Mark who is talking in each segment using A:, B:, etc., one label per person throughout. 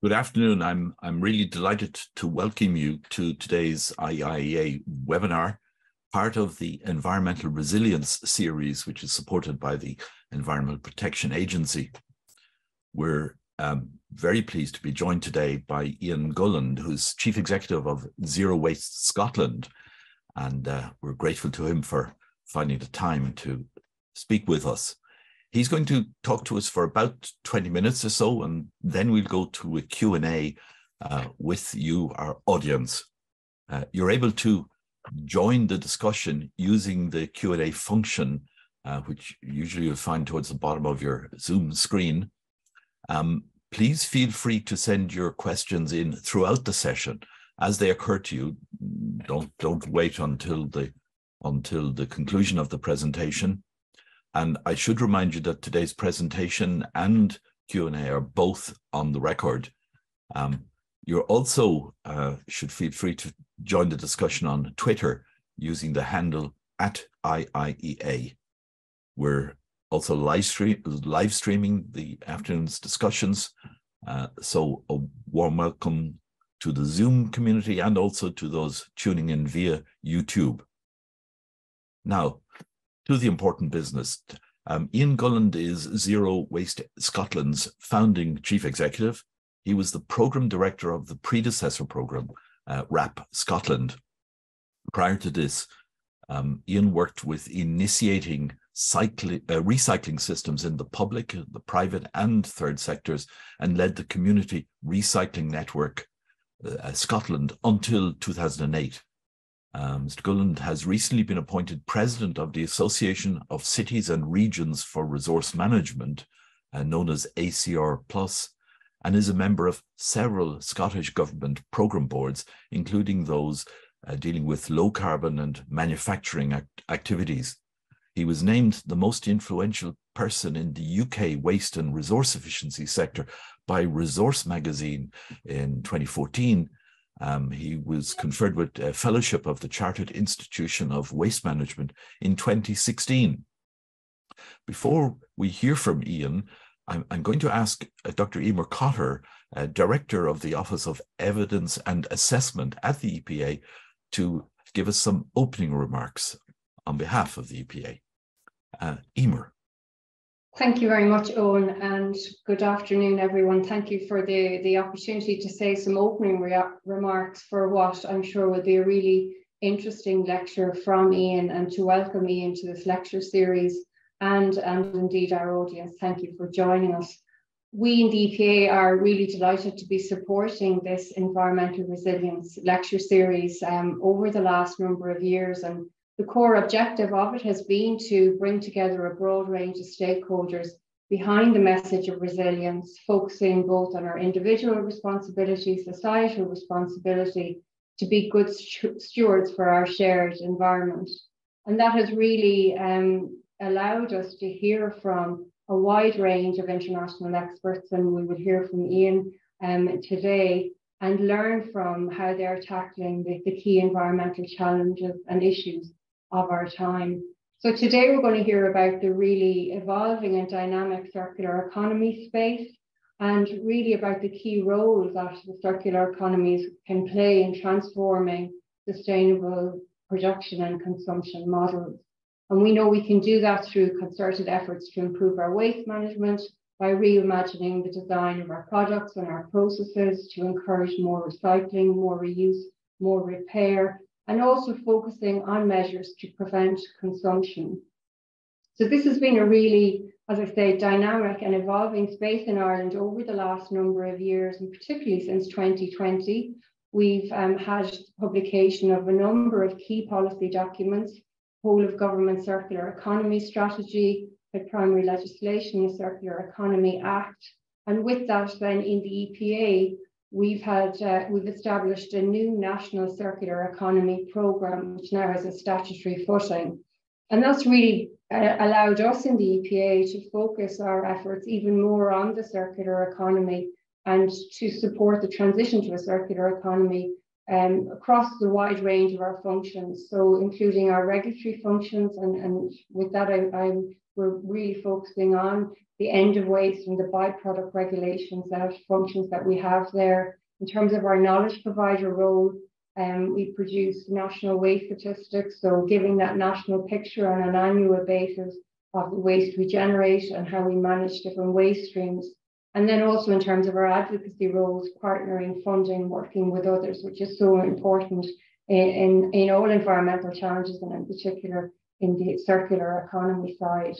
A: Good afternoon. I'm I'm really delighted to welcome you to today's IIEA webinar, part of the Environmental Resilience series, which is supported by the Environmental Protection Agency. We're um, very pleased to be joined today by Iain Gulland, who's Chief Executive of Zero Waste Scotland, and uh, we're grateful to him for finding the time to speak with us. He's going to talk to us for about 20 minutes or so, and then we'll go to a Q&A uh, with you, our audience. Uh, you're able to join the discussion using the Q&A function, uh, which usually you'll find towards the bottom of your Zoom screen. Um, please feel free to send your questions in throughout the session as they occur to you. Don't, don't wait until the, until the conclusion of the presentation. And I should remind you that today's presentation and Q&A are both on the record. Um, you also uh, should feel free to join the discussion on Twitter using the handle at IIEA. We're also live, stream, live streaming the afternoon's discussions. Uh, so a warm welcome to the Zoom community and also to those tuning in via YouTube. Now, to the important business. Um, Iain Gulland is Zero Waste Scotland's founding chief executive. He was the program director of the predecessor program, uh, WRAP Scotland. Prior to this, um, Iain worked with initiating uh, recycling systems in the public, the private, and third sectors, and led the community recycling network uh, Scotland until 2008. Um, Mr. Gulland has recently been appointed president of the Association of Cities and Regions for Resource Management, uh, known as ACR Plus, and is a member of several Scottish Government programme boards, including those uh, dealing with low carbon and manufacturing act activities. He was named the most influential person in the UK waste and resource efficiency sector by Resource Magazine in 2014 um, he was conferred with a fellowship of the Chartered Institution of Waste Management in 2016. Before we hear from Iain, I'm, I'm going to ask uh, Dr. Emer Cotter, uh, Director of the Office of Evidence and Assessment at the EPA, to give us some opening remarks on behalf of the EPA. Uh, Emer.
B: Thank you very much, Owen, and good afternoon, everyone. Thank you for the, the opportunity to say some opening re remarks for what I'm sure will be a really interesting lecture from Iain and to welcome Iain to this lecture series and, and indeed our audience. Thank you for joining us. We in the EPA are really delighted to be supporting this environmental resilience lecture series um, over the last number of years and the core objective of it has been to bring together a broad range of stakeholders behind the message of resilience, focusing both on our individual responsibility, societal responsibility to be good stewards for our shared environment. And that has really um, allowed us to hear from a wide range of international experts, and we will hear from Iain um, today and learn from how they're tackling the, the key environmental challenges and issues of our time. So today we're going to hear about the really evolving and dynamic circular economy space and really about the key roles that the circular economies can play in transforming sustainable production and consumption models. And we know we can do that through concerted efforts to improve our waste management by reimagining the design of our products and our processes to encourage more recycling, more reuse, more repair, and also focusing on measures to prevent consumption. So this has been a really, as I say, dynamic and evolving space in Ireland over the last number of years, and particularly since 2020. We've um, had publication of a number of key policy documents, whole of government circular economy strategy, the primary legislation, the Circular Economy Act. And with that, then in the EPA, we've had uh, we've established a new national circular economy program which now has a statutory footing. And that's really uh, allowed us in the EPA to focus our efforts even more on the circular economy and to support the transition to a circular economy um, across the wide range of our functions, so including our regulatory functions, and, and with that, I, I'm we're really focusing on the end of waste and the byproduct regulations that functions that we have there. In terms of our knowledge provider role, um, we produce national waste statistics, so giving that national picture on an annual basis of the waste we generate and how we manage different waste streams. And then also in terms of our advocacy roles, partnering, funding, working with others, which is so important in, in, in all environmental challenges and in particular in the circular economy side.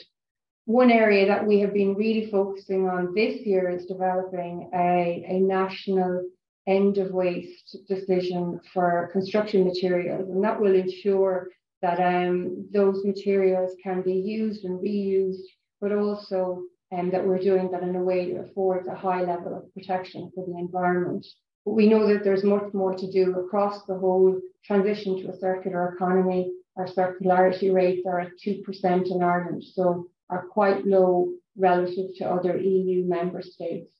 B: One area that we have been really focusing on this year is developing a, a national end of waste decision for construction materials, and that will ensure that um, those materials can be used and reused, but also um, that we're doing that in a way that affords a high level of protection for the environment. But we know that there's much more to do across the whole transition to a circular economy. Our circularity rates are at 2% in Ireland, so are quite low relative to other EU member states.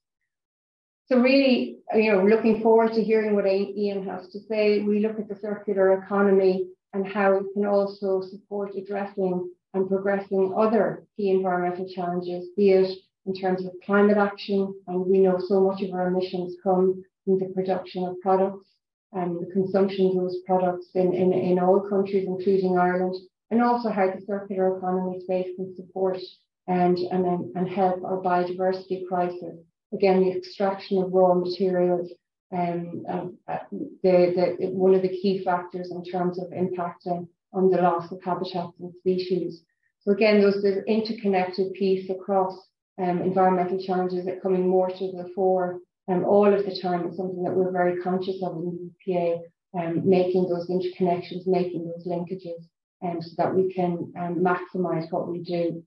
B: So really, you know, looking forward to hearing what Iain has to say. We look at the circular economy and how it can also support addressing and progressing other key environmental challenges, be it in terms of climate action, and we know so much of our emissions come from the production of products and the consumption of those products in, in, in all countries, including Ireland, and also how the circular economy space can support and, and, and help our biodiversity crisis again, the extraction of raw materials, um, um, uh, the, the, one of the key factors in terms of impacting on the loss of habitats and species. So again, there's this interconnected piece across um, environmental challenges that coming more to the fore um, all of the time. It's something that we're very conscious of in the EPA, um, making those interconnections, making those linkages, um, so that we can um, maximise what we do.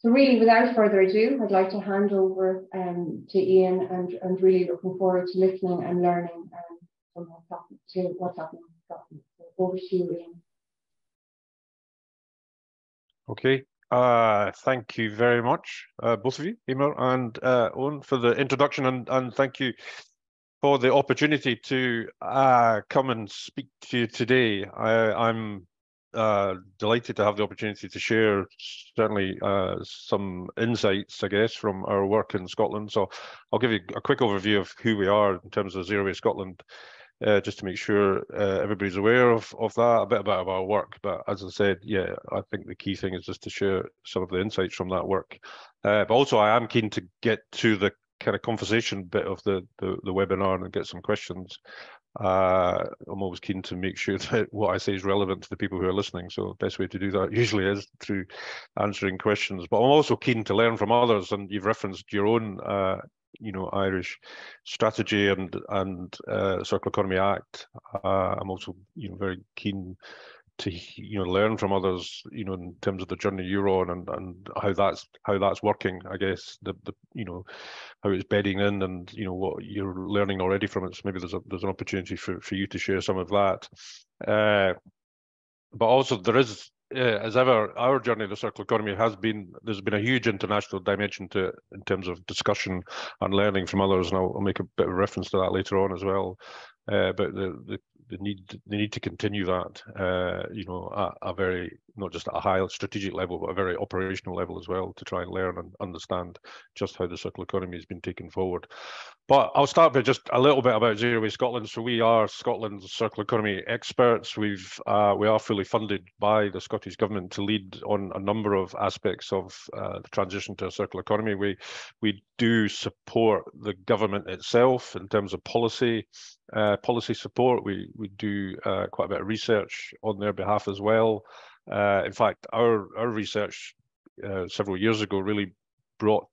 B: So really, without further ado, I'd like to hand over um, to Iain and, and really looking forward to listening and learning um, from what's happening to what's happening in Scotland. So over to you, Iain.
C: Okay, uh, thank you very much, uh, both of you, Emer and uh, Owen, for the introduction, and, and thank you for the opportunity to uh, come and speak to you today. I, am uh, delighted to have the opportunity to share certainly uh, some insights, I guess, from our work in Scotland. So I'll give you a quick overview of who we are in terms of Zero Waste Scotland, uh, just to make sure uh, everybody's aware of, of that, a bit about our work. But as I said, yeah, I think the key thing is just to share some of the insights from that work. Uh, but also I am keen to get to the kind of conversation bit of the, the, the webinar and get some questions uh, I'm always keen to make sure that what I say is relevant to the people who are listening. So the best way to do that usually is through answering questions. But I'm also keen to learn from others, and you've referenced your own, uh, you know, Irish strategy and and uh, Circular Economy Act. Uh, I'm also, you know, very keen to you know learn from others you know in terms of the journey you're on and and how that's how that's working i guess the the you know how it's bedding in and you know what you're learning already from it. So maybe there's a there's an opportunity for for you to share some of that. Uh, but also there is uh, as ever our journey the circular economy has been there's been a huge international dimension to in terms of discussion and learning from others. And I'll, I'll make a bit of reference to that later on as well. Uh, but the, the they need they need to continue that uh, you know at a very not just at a high strategic level but a very operational level as well to try and learn and understand just how the circular economy has been taken forward. But I'll start by just a little bit about Zero Waste Scotland. So we are Scotland's circular economy experts. We've uh, we are fully funded by the Scottish government to lead on a number of aspects of uh, the transition to a circular economy. We we do support the government itself in terms of policy uh, policy support. We we do uh, quite a bit of research on their behalf as well. Uh, in fact, our our research uh, several years ago really brought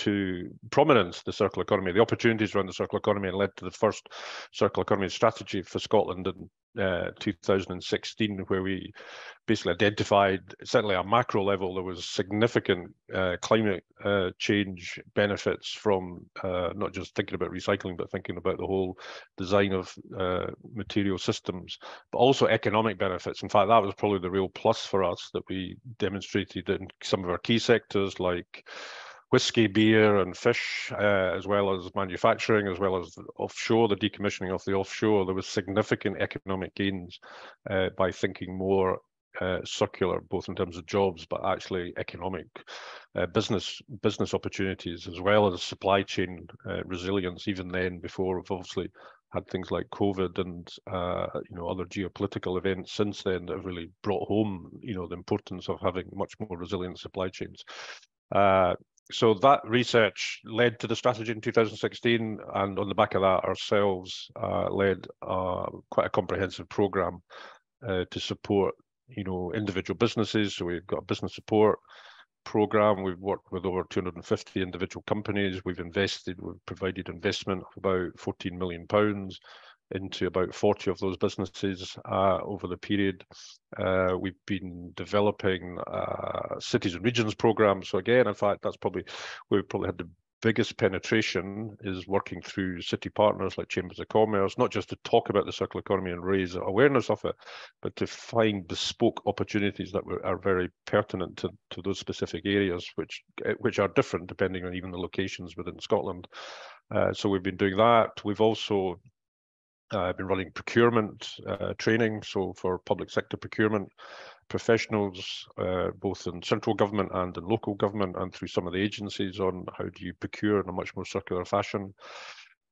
C: to prominence the circular economy, the opportunities around the circular economy, and led to the first circular economy strategy for Scotland in uh, 2016, where we basically identified, certainly at a macro level, there was significant uh, climate uh, change benefits from uh, not just thinking about recycling, but thinking about the whole design of uh, material systems, but also economic benefits. In fact, that was probably the real plus for us that we demonstrated in some of our key sectors like whiskey, beer, and fish, uh, as well as manufacturing, as well as offshore, the decommissioning of the offshore, there was significant economic gains uh, by thinking more uh, circular, both in terms of jobs, but actually economic uh, business business opportunities as well as supply chain uh, resilience. Even then, before we've obviously had things like COVID and uh, you know other geopolitical events since then that have really brought home you know the importance of having much more resilient supply chains. So that research led to the strategy in 2016, and on the back of that, ourselves uh, led uh, quite a comprehensive program uh, to support, you know, individual businesses. So we've got a business support program. We've worked with over 250 individual companies. We've invested, we've provided investment of about 14 million pounds into about 40 of those businesses uh, over the period. Uh, we've been developing uh, cities and regions programs. So again, in fact, that's probably we've probably had the biggest penetration is working through city partners like chambers of commerce, not just to talk about the circular economy and raise awareness of it, but to find bespoke opportunities that are very pertinent to, to those specific areas, which which are different depending on even the locations within Scotland. Uh, so we've been doing that. We've also I've been running procurement uh, training, so for public sector procurement professionals, uh, both in central government and in local government, and through some of the agencies on how do you procure in a much more circular fashion.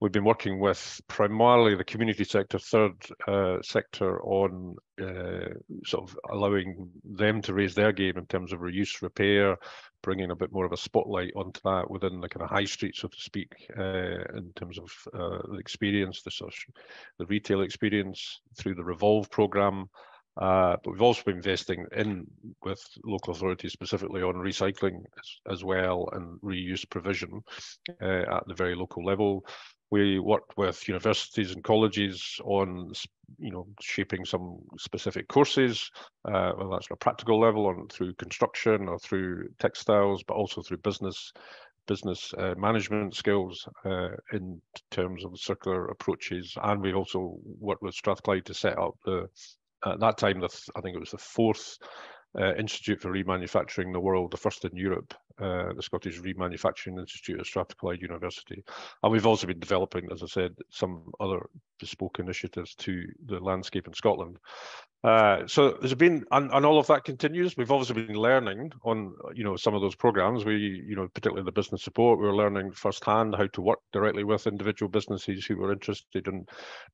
C: We've been working with primarily the community sector, third uh, sector, on uh, sort of allowing them to raise their game in terms of reuse, repair, bringing a bit more of a spotlight onto that within the kind of high street, so to speak, uh, in terms of uh, the experience, the social, the retail experience through the Revolve program. Uh, but we've also been investing in with local authorities specifically on recycling as, as well and reuse provision uh, at the very local level. We worked with universities and colleges on, you know, shaping some specific courses, uh, whether that's on a practical level or through construction or through textiles, but also through business business uh, management skills uh, in terms of circular approaches. And we also worked with Strathclyde to set up the, at that time, the, I think it was the fourth uh, Institute for Remanufacturing in the World, the first in Europe, uh, the Scottish Remanufacturing Institute at Strathclyde University. And we've also been developing, as I said, some other bespoke initiatives to the landscape in Scotland. Uh, so there's been, and, and, all of that continues. We've obviously been learning on, you know, some of those programs. We, you know, particularly the business support, we were learning firsthand how to work directly with individual businesses who were interested in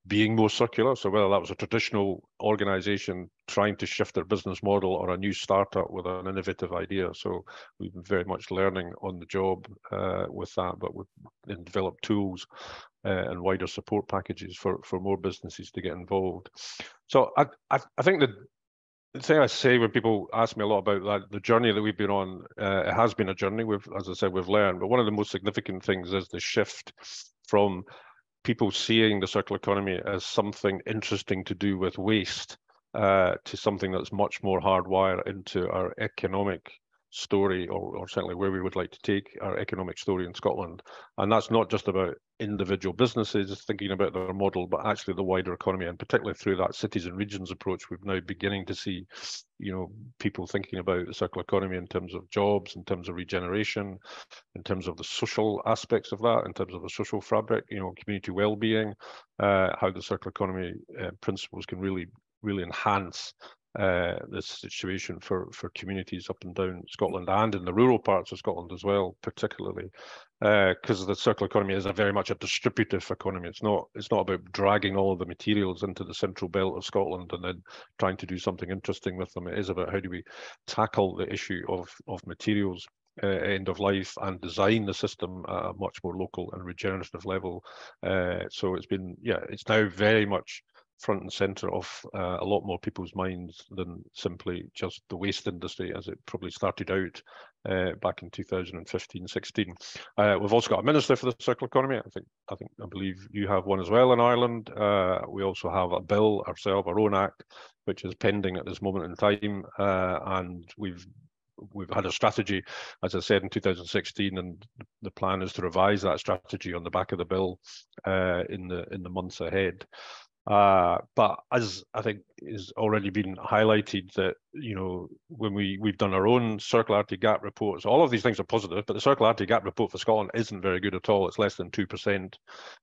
C: being more circular. So whether that was a traditional organization trying to shift their business model or a new startup with an innovative idea. So we've been very much learning on the job uh, with that, but we've developed tools uh, and wider support packages for, for more businesses to get involved. So I, I, I think the, the thing I say when people ask me a lot about that, the journey that we've been on, uh, it has been a journey. We've, as I said, we've learned. But one of the most significant things is the shift from people seeing the circular economy as something interesting to do with waste uh, to something that's much more hardwired into our economic story, or, or certainly where we would like to take our economic story in Scotland. And that's not just about individual businesses thinking about their model, but actually the wider economy, and particularly through that cities and regions approach, we've now beginning to see, you know, people thinking about the circular economy in terms of jobs, in terms of regeneration, in terms of the social aspects of that, in terms of the social fabric, you know, community well-being, uh, how the circular economy uh, principles can really really enhance uh, this situation for, for communities up and down Scotland and in the rural parts of Scotland as well, particularly because uh, the circular economy is a very much a distributive economy. It's not it's not about dragging all of the materials into the central belt of Scotland and then trying to do something interesting with them. It is about how do we tackle the issue of of materials uh, end of life and design the system at a much more local and regenerative level. Uh, so it's been, yeah, it's now very much front and center of uh, a lot more people's minds than simply just the waste industry as it probably started out uh, back in 2015 16 uh, we've also got a minister for the circular economy. I think i think i believe you have one as well in ireland. Uh, we also have a bill ourselves our own act which is pending at this moment in time. Uh, and we've we've had a strategy, as I said, in 2016, and the plan is to revise that strategy on the back of the bill uh, in the in the months ahead. Uh, but as I think is already been highlighted that, you know, when we, we've done our own circularity gap reports, all of these things are positive, but the circularity gap report for Scotland isn't very good at all. It's less than 2%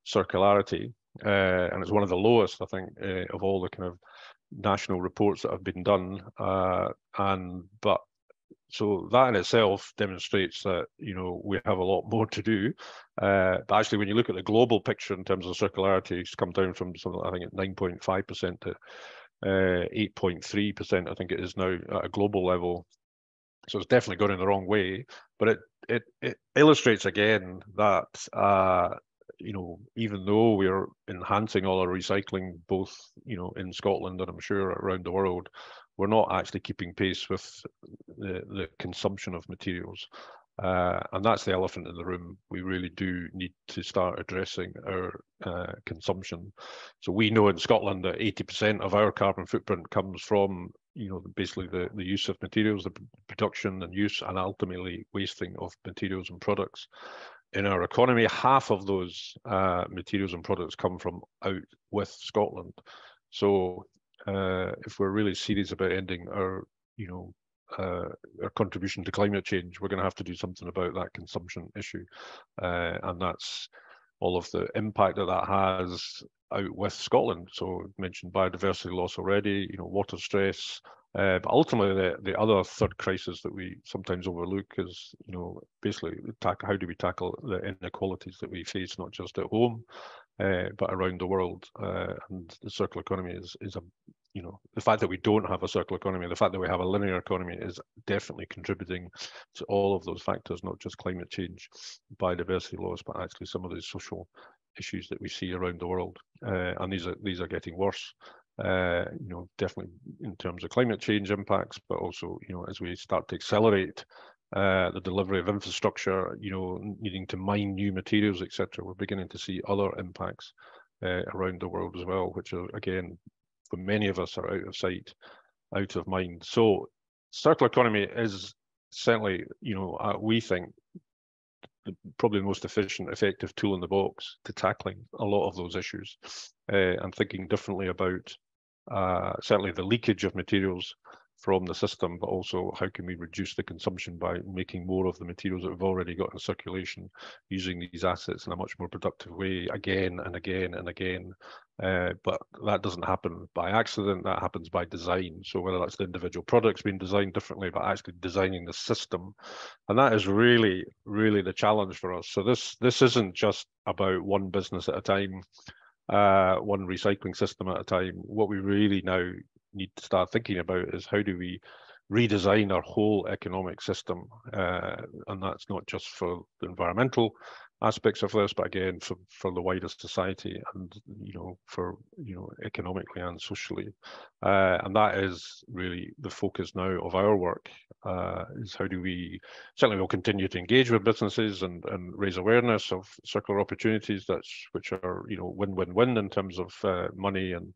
C: circularity. Uh, and it's one of the lowest, I think, uh, of all the kind of national reports that have been done, uh, and but so that in itself demonstrates that you know we have a lot more to do. Uh, but actually, when you look at the global picture in terms of circularity, it's come down from something I think at 9.5 percent to 8.3 uh, percent. I think it is now at a global level. So it's definitely going in the wrong way. But it it, it illustrates again that uh, you know, even though we're enhancing all our recycling, both, you know, in Scotland and I'm sure around the world, we're not actually keeping pace with the, the consumption of materials. Uh, and that's the elephant in the room. We really do need to start addressing our uh, consumption. So we know in Scotland that 80% of our carbon footprint comes from, you know, basically the, the use of materials, the production and use, and ultimately wasting of materials and products in our economy, half of those uh, materials and products come from out with Scotland. So uh, if we're really serious about ending our, you know, uh, our contribution to climate change, we're going to have to do something about that consumption issue, uh, and that's all of the impact that that has out with Scotland. So mentioned biodiversity loss already, you know, water stress, uh, but ultimately, the, the other third crisis that we sometimes overlook is, you know, basically how do we tackle the inequalities that we face, not just at home, uh, but around the world. Uh, and the circular economy is is a, you know, the fact that we don't have a circular economy, the fact that we have a linear economy is definitely contributing to all of those factors, not just climate change, biodiversity loss, but actually some of the social issues that we see around the world. Uh, and these are these are getting worse uh, you know, definitely in terms of climate change impacts, but also, you know, as we start to accelerate uh, the delivery of infrastructure, you know, needing to mine new materials, etc., we're beginning to see other impacts uh, around the world as well, which are again, for many of us, are out of sight, out of mind. So, circular economy is certainly, you know, uh, we think probably the most efficient, effective tool in the box to tackling a lot of those issues uh, and thinking differently about uh, certainly the leakage of materials from the system, but also how can we reduce the consumption by making more of the materials that we've already got in circulation, using these assets in a much more productive way again and again and again. Uh, but that doesn't happen by accident, that happens by design. So whether that's the individual products being designed differently, but actually designing the system. And that is really, really the challenge for us. So this this isn't just about one business at a time uh, one recycling system at a time. What we really now need to start thinking about is how do we redesign our whole economic system, uh, and that's not just for the environmental aspects of this, but again for, for the wider society and you know for you know economically and socially, uh, and that is really the focus now of our work. Uh, is how do we certainly we'll continue to engage with businesses and and raise awareness of circular opportunities that's which are you know win win win in terms of uh, money and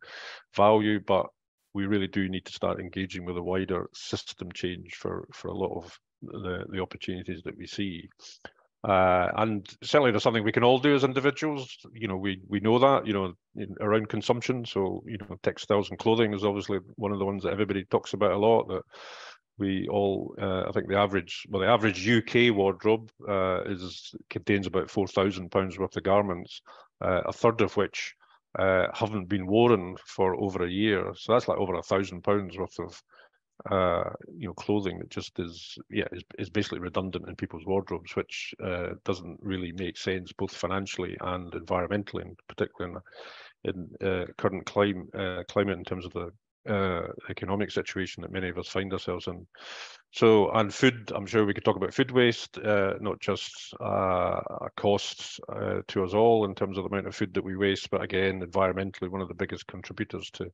C: value, but we really do need to start engaging with a wider system change for for a lot of the the opportunities that we see. Uh, and certainly there's something we can all do as individuals. You know, we we know that, you know, in, around consumption. So, you know, textiles and clothing is obviously one of the ones that everybody talks about a lot that we all, uh, I think the average, well, the average UK wardrobe uh, is contains about 4,000 pounds worth of garments, uh, a third of which uh, haven't been worn for over a year. So that's like over a thousand pounds worth of uh, you know, clothing that just is, yeah, is, is basically redundant in people's wardrobes, which uh, doesn't really make sense both financially and environmentally, and particularly in, in uh, current climate, uh, climate in terms of the uh, economic situation that many of us find ourselves in. So, and food, I'm sure we could talk about food waste, uh, not just uh, a cost uh, to us all in terms of the amount of food that we waste, but again, environmentally, one of the biggest contributors to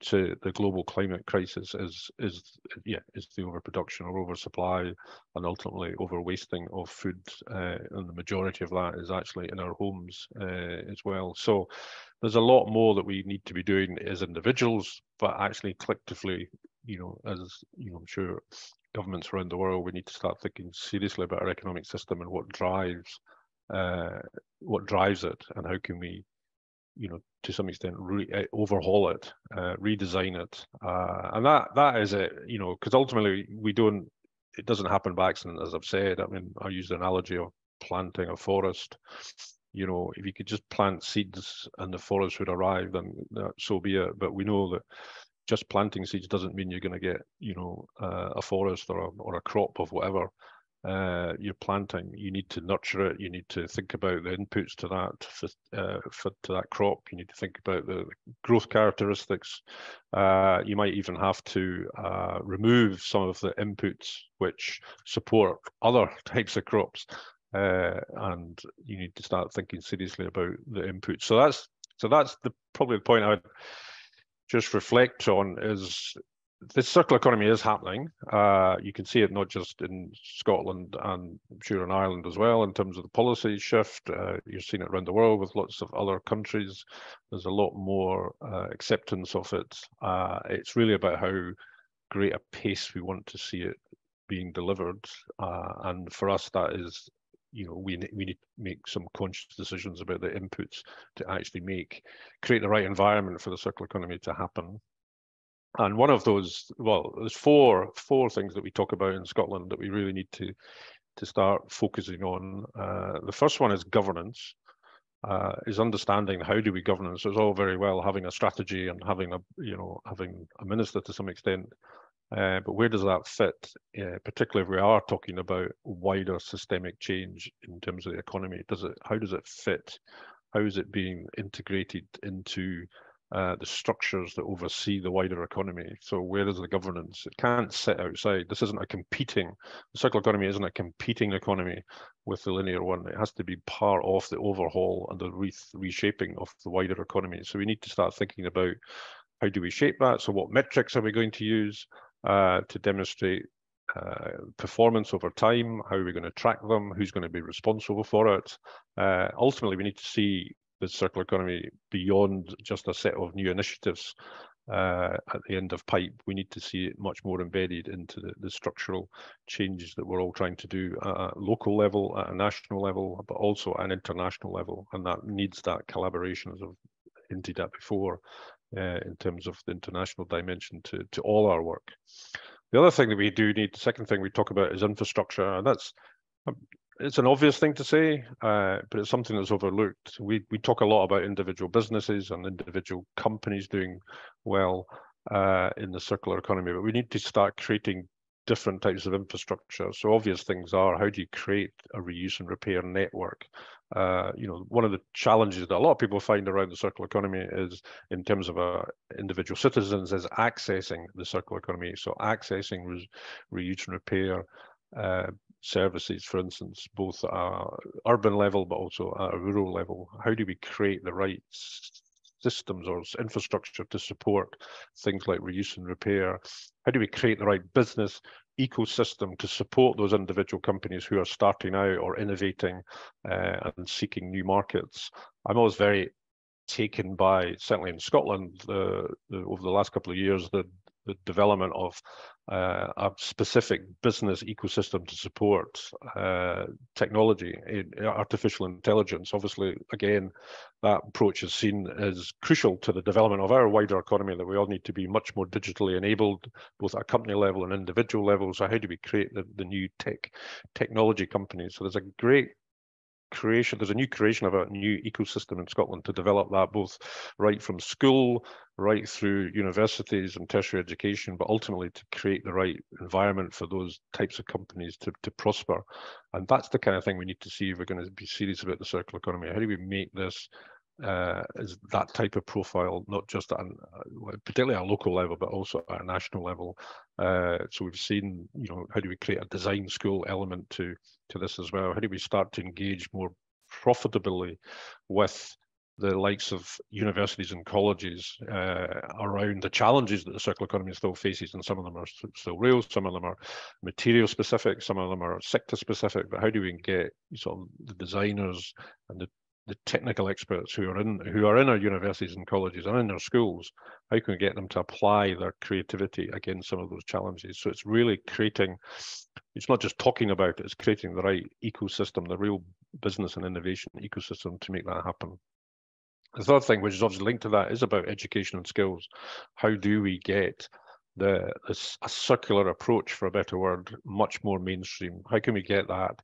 C: to the global climate crisis is is yeah is the overproduction or oversupply, and ultimately over wasting of food, uh, and the majority of that is actually in our homes uh, as well. So, there's a lot more that we need to be doing as individuals, but actually collectively you know, as you know, I'm sure governments around the world, we need to start thinking seriously about our economic system and what drives uh, what drives it, and how can we, you know, to some extent, re- uh, overhaul it, uh, redesign it, uh, and that that is it. You know, because ultimately we don't. It doesn't happen by accident, as I've said. I mean, I use the analogy of planting a forest. You know, if you could just plant seeds and the forest would arrive, then so be it. But we know that just planting seeds doesn't mean you're going to get, you know, uh, a forest or a, or a crop of whatever uh, you're planting. You need to nurture it. You need to think about the inputs to that for, uh, for to that crop. You need to think about the growth characteristics. Uh, you might even have to uh, remove some of the inputs which support other types of crops. Uh, and you need to start thinking seriously about the inputs. So that's so that's the probably the point I would just reflect on is this circular economy is happening. Uh, you can see it not just in Scotland and I'm sure in Ireland as well in terms of the policy shift. Uh, you're seeing it around the world with lots of other countries. There's a lot more uh, acceptance of it. Uh, it's really about how great a pace we want to see it being delivered. Uh, and for us, that is you know we we need to make some conscious decisions about the inputs to actually make create the right environment for the circular economy to happen. And one of those well there's four four things that we talk about in scotland that we really need to to start focusing on. Uh, the first one is governance uh, is understanding how do we govern. So it's all very well having a strategy and having a you know having a minister to some extent uh, but where does that fit, uh, particularly if we are talking about wider systemic change in terms of the economy? Does it? How does it fit? How is it being integrated into uh, the structures that oversee the wider economy? So where is the governance? It can't sit outside. This isn't a competing. The circular economy isn't a competing economy with the linear one. It has to be part of the overhaul and the re reshaping of the wider economy. So we need to start thinking about how do we shape that? So what metrics are we going to use? Uh, to demonstrate uh, performance over time. How are we going to track them? Who's going to be responsible for it? Uh, ultimately, we need to see the circular economy beyond just a set of new initiatives uh, at the end of pipe. We need to see it much more embedded into the, the, structural changes that we're all trying to do at a local level, at a national level, but also at an international level. And that needs that collaboration, as I've hinted at before, uh, in terms of the international dimension to, to all our work. The other thing that we do need, the second thing we talk about is infrastructure, and that's um, it's an obvious thing to say, uh, but it's something that's overlooked. We we talk a lot about individual businesses and individual companies doing well uh, in the circular economy, but we need to start creating different types of infrastructure. So obvious things are how do you create a reuse and repair network? Uh, you know, one of the challenges that a lot of people find around the circular economy is in terms of uh, individual citizens is accessing the circular economy. So accessing re reuse and repair uh, services, for instance, both at urban level, but also at a rural level. How do we create the right systems or infrastructure to support things like reuse and repair? How do we create the right business ecosystem to support those individual companies who are starting out or innovating uh, and seeking new markets? I'm always very taken by, certainly in Scotland, over the last couple of years, the the development of uh, a specific business ecosystem to support uh, technology, artificial intelligence. Obviously, again, that approach is seen as crucial to the development of our wider economy, that we all need to be much more digitally enabled, both at company level and individual level. So how do we create the, the new tech technology companies? So there's a great creation, there's a new creation of a new ecosystem in Scotland to develop that both right from school, right through universities and tertiary education, but ultimately to create the right environment for those types of companies to, to prosper. And that's the kind of thing we need to see if we're going to be serious about the circular economy. How do we make this uh, is that type of profile, not just at, uh, particularly at a local level, but also at a national level. Uh, so we've seen, you know, how do we create a design school element to to this as well? How do we start to engage more profitably with the likes of universities and colleges uh, around the challenges that the circular economy still faces, and some of them are still real, some of them are material specific, some of them are sector specific. But how do we get sort of the designers and the the technical experts who are in who are in our universities and colleges and in our schools how can we get them to apply their creativity against some of those challenges? So it's really creating it's not just talking about it it's creating the right ecosystem the real business and innovation ecosystem to make that happen. The third thing which is obviously linked to that is about education and skills. How do we get the a circular approach for a better word much more mainstream? How can we get that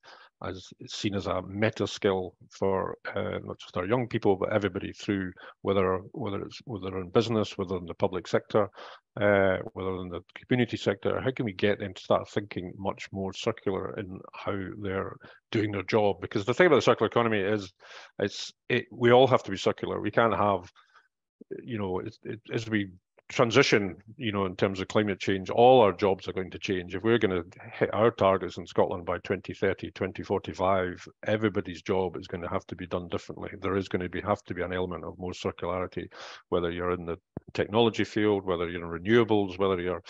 C: as seen as a meta skill for uh, not just our young people, but everybody through whether whether it's whether in business, whether in the public sector, uh, whether in the community sector. How can we get them to start thinking much more circular in how they're doing their job? Because the thing about the circular economy is, it's it, we all have to be circular. We can't have you know, it, it, as we transition, you know, in terms of climate change, all our jobs are going to change. If we're going to hit our targets in Scotland by 2030, 2045, everybody's job is going to have to be done differently. There is going to be have to be an element of more circularity, whether you're in the technology field, whether you're in renewables, whether you're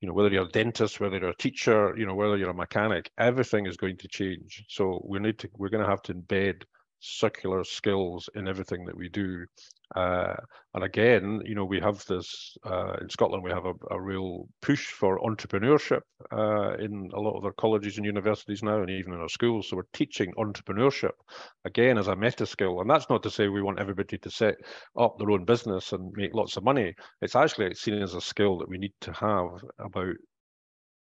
C: you know, whether you're a dentist, whether you're a teacher, you know, whether you're a mechanic, everything is going to change. So we need to, we're going to have to embed circular skills in everything that we do. Uh, and again, you know, we have this uh, in Scotland. We have a, a real push for entrepreneurship uh, in a lot of our colleges and universities now, and even in our schools. So we're teaching entrepreneurship again as a meta skill. And that's not to say we want everybody to set up their own business and make lots of money. It's actually seen as a skill that we need to have about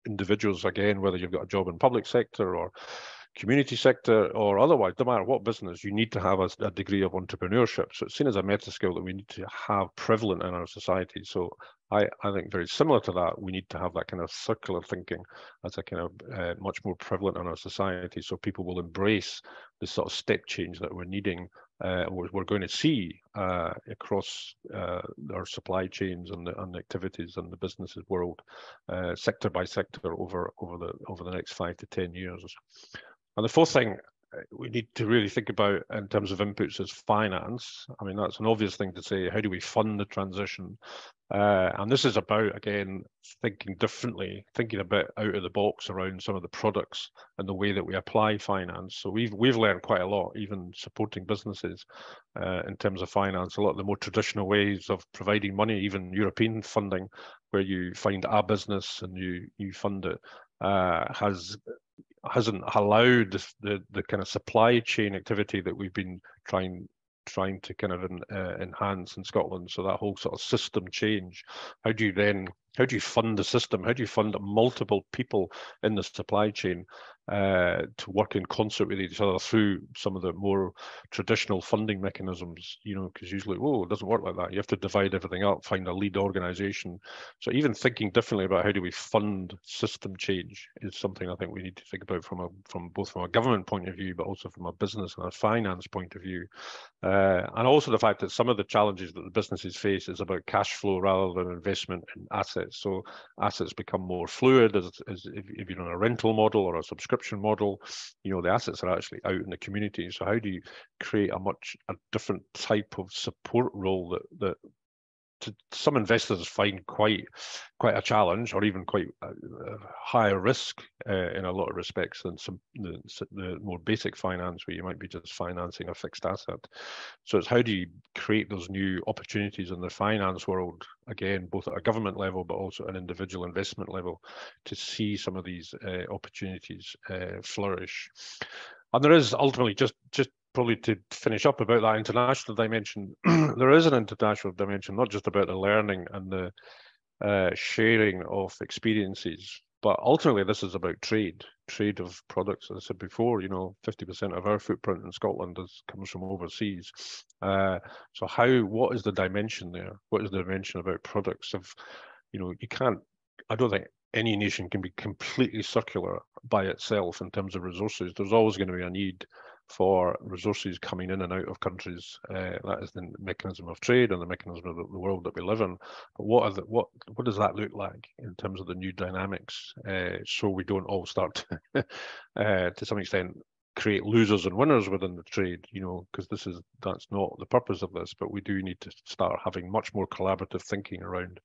C: individuals again, whether you've got a job in public sector or community sector or otherwise, no matter what business, you need to have a, a, degree of entrepreneurship. So it's seen as a meta skill that we need to have prevalent in our society. So I, I think very similar to that, we need to have that kind of circular thinking as a kind of uh, much more prevalent in our society. So people will embrace the sort of step change that we're needing, uh, we're, going to see uh, across uh, our supply chains and the, and the activities and the businesses world, uh, sector by sector over over the over the next five to ten years. And the fourth thing uh, we need to really think about in terms of inputs is finance. I mean, that's an obvious thing to say. How do we fund the transition? Uh, and this is about, again, thinking differently, thinking a bit out of the box around some of the products and the way that we apply finance. So we've we've learned quite a lot, even supporting businesses uh, in terms of finance. A lot of the more traditional ways of providing money, even European funding, where you find a business and you you fund it, uh, has hasn't allowed the, the, kind of supply chain activity that we've been trying trying to kind of uh, enhance in Scotland. So that whole sort of system change. How do you then how do you fund the system? How do you fund multiple people in the supply chain uh, to work in concert with each other through some of the more traditional funding mechanisms, you know, because usually, whoa, it doesn't work like that. You have to divide everything up, find a lead organization. So even thinking differently about how do we fund system change is something I think we need to think about from a from both from a government point of view, but also from a business and a finance point of view. Uh, and also the fact that some of the challenges that the businesses face is about cash flow rather than investment in assets. So assets become more fluid as, as if, if you're on a rental model or a subscription subscription model. You know, the assets are actually out in the community. So how do you create a much a different type of support role that that to some investors find quite quite a challenge or even quite a, a higher risk uh, in a lot of respects than some the, the, more basic finance where you might be just financing a fixed asset. So it's how do you create those new opportunities in the finance world again both at a government level but also an individual investment level to see some of these uh, opportunities uh, flourish? And there is ultimately just just probably to finish up about that international dimension, there is an international dimension, not just about the learning and the uh, sharing of experiences, but ultimately this is about trade, trade of products. As I said before, you know, 50% of our footprint in Scotland is, comes from overseas. Uh, so how, what is the dimension there? What is the dimension about products of, you know, you can't, I don't think any nation can be completely circular by itself in terms of resources. There's always going to be a need for resources coming in and out of countries. Uh, that is the mechanism of trade and the mechanism of the, world that we live in. But what the, what what does that look like in terms of the new dynamics? Uh, so we don't all start to, uh, to some extent create losers and winners within the trade, you know, because this is that's not the purpose of this. But we do need to start having much more collaborative thinking around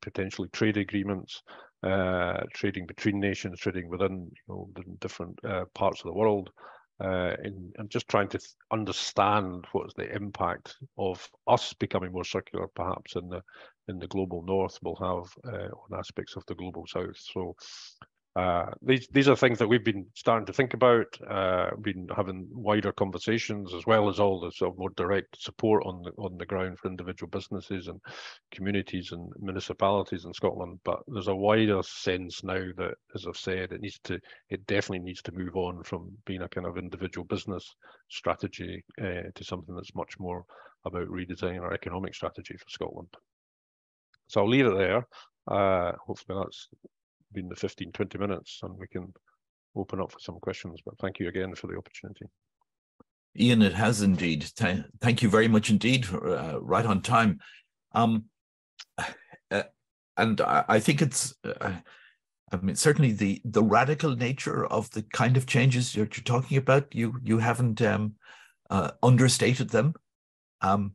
C: potentially trade agreements, uh, trading between nations, trading within you know the different uh, parts of the world uh, and just trying to understand what's the impact of us becoming more circular, perhaps in the in the global north, will have uh, on aspects of the global south. So Uh, these these are things that we've been starting to think about, uh, been having wider conversations as well as all the sort of more direct support on the on the ground for individual businesses and communities and municipalities in Scotland. But there's a wider sense now that, as I've said, it needs to it definitely needs to move on from being a kind of individual business strategy uh, to something that's much more about redesigning our economic strategy for Scotland. So I'll leave it there. Uh, hopefully that's been the 15, 20 minutes and we can open up for some questions. But thank you again for the opportunity.
A: Iain, it has indeed. Th thank you very much indeed, uh, right on time. Um, uh, and I, I, think it's, uh, I mean, certainly the the radical nature of the kind of changes that you're talking about, you you haven't um, uh, understated them. Um,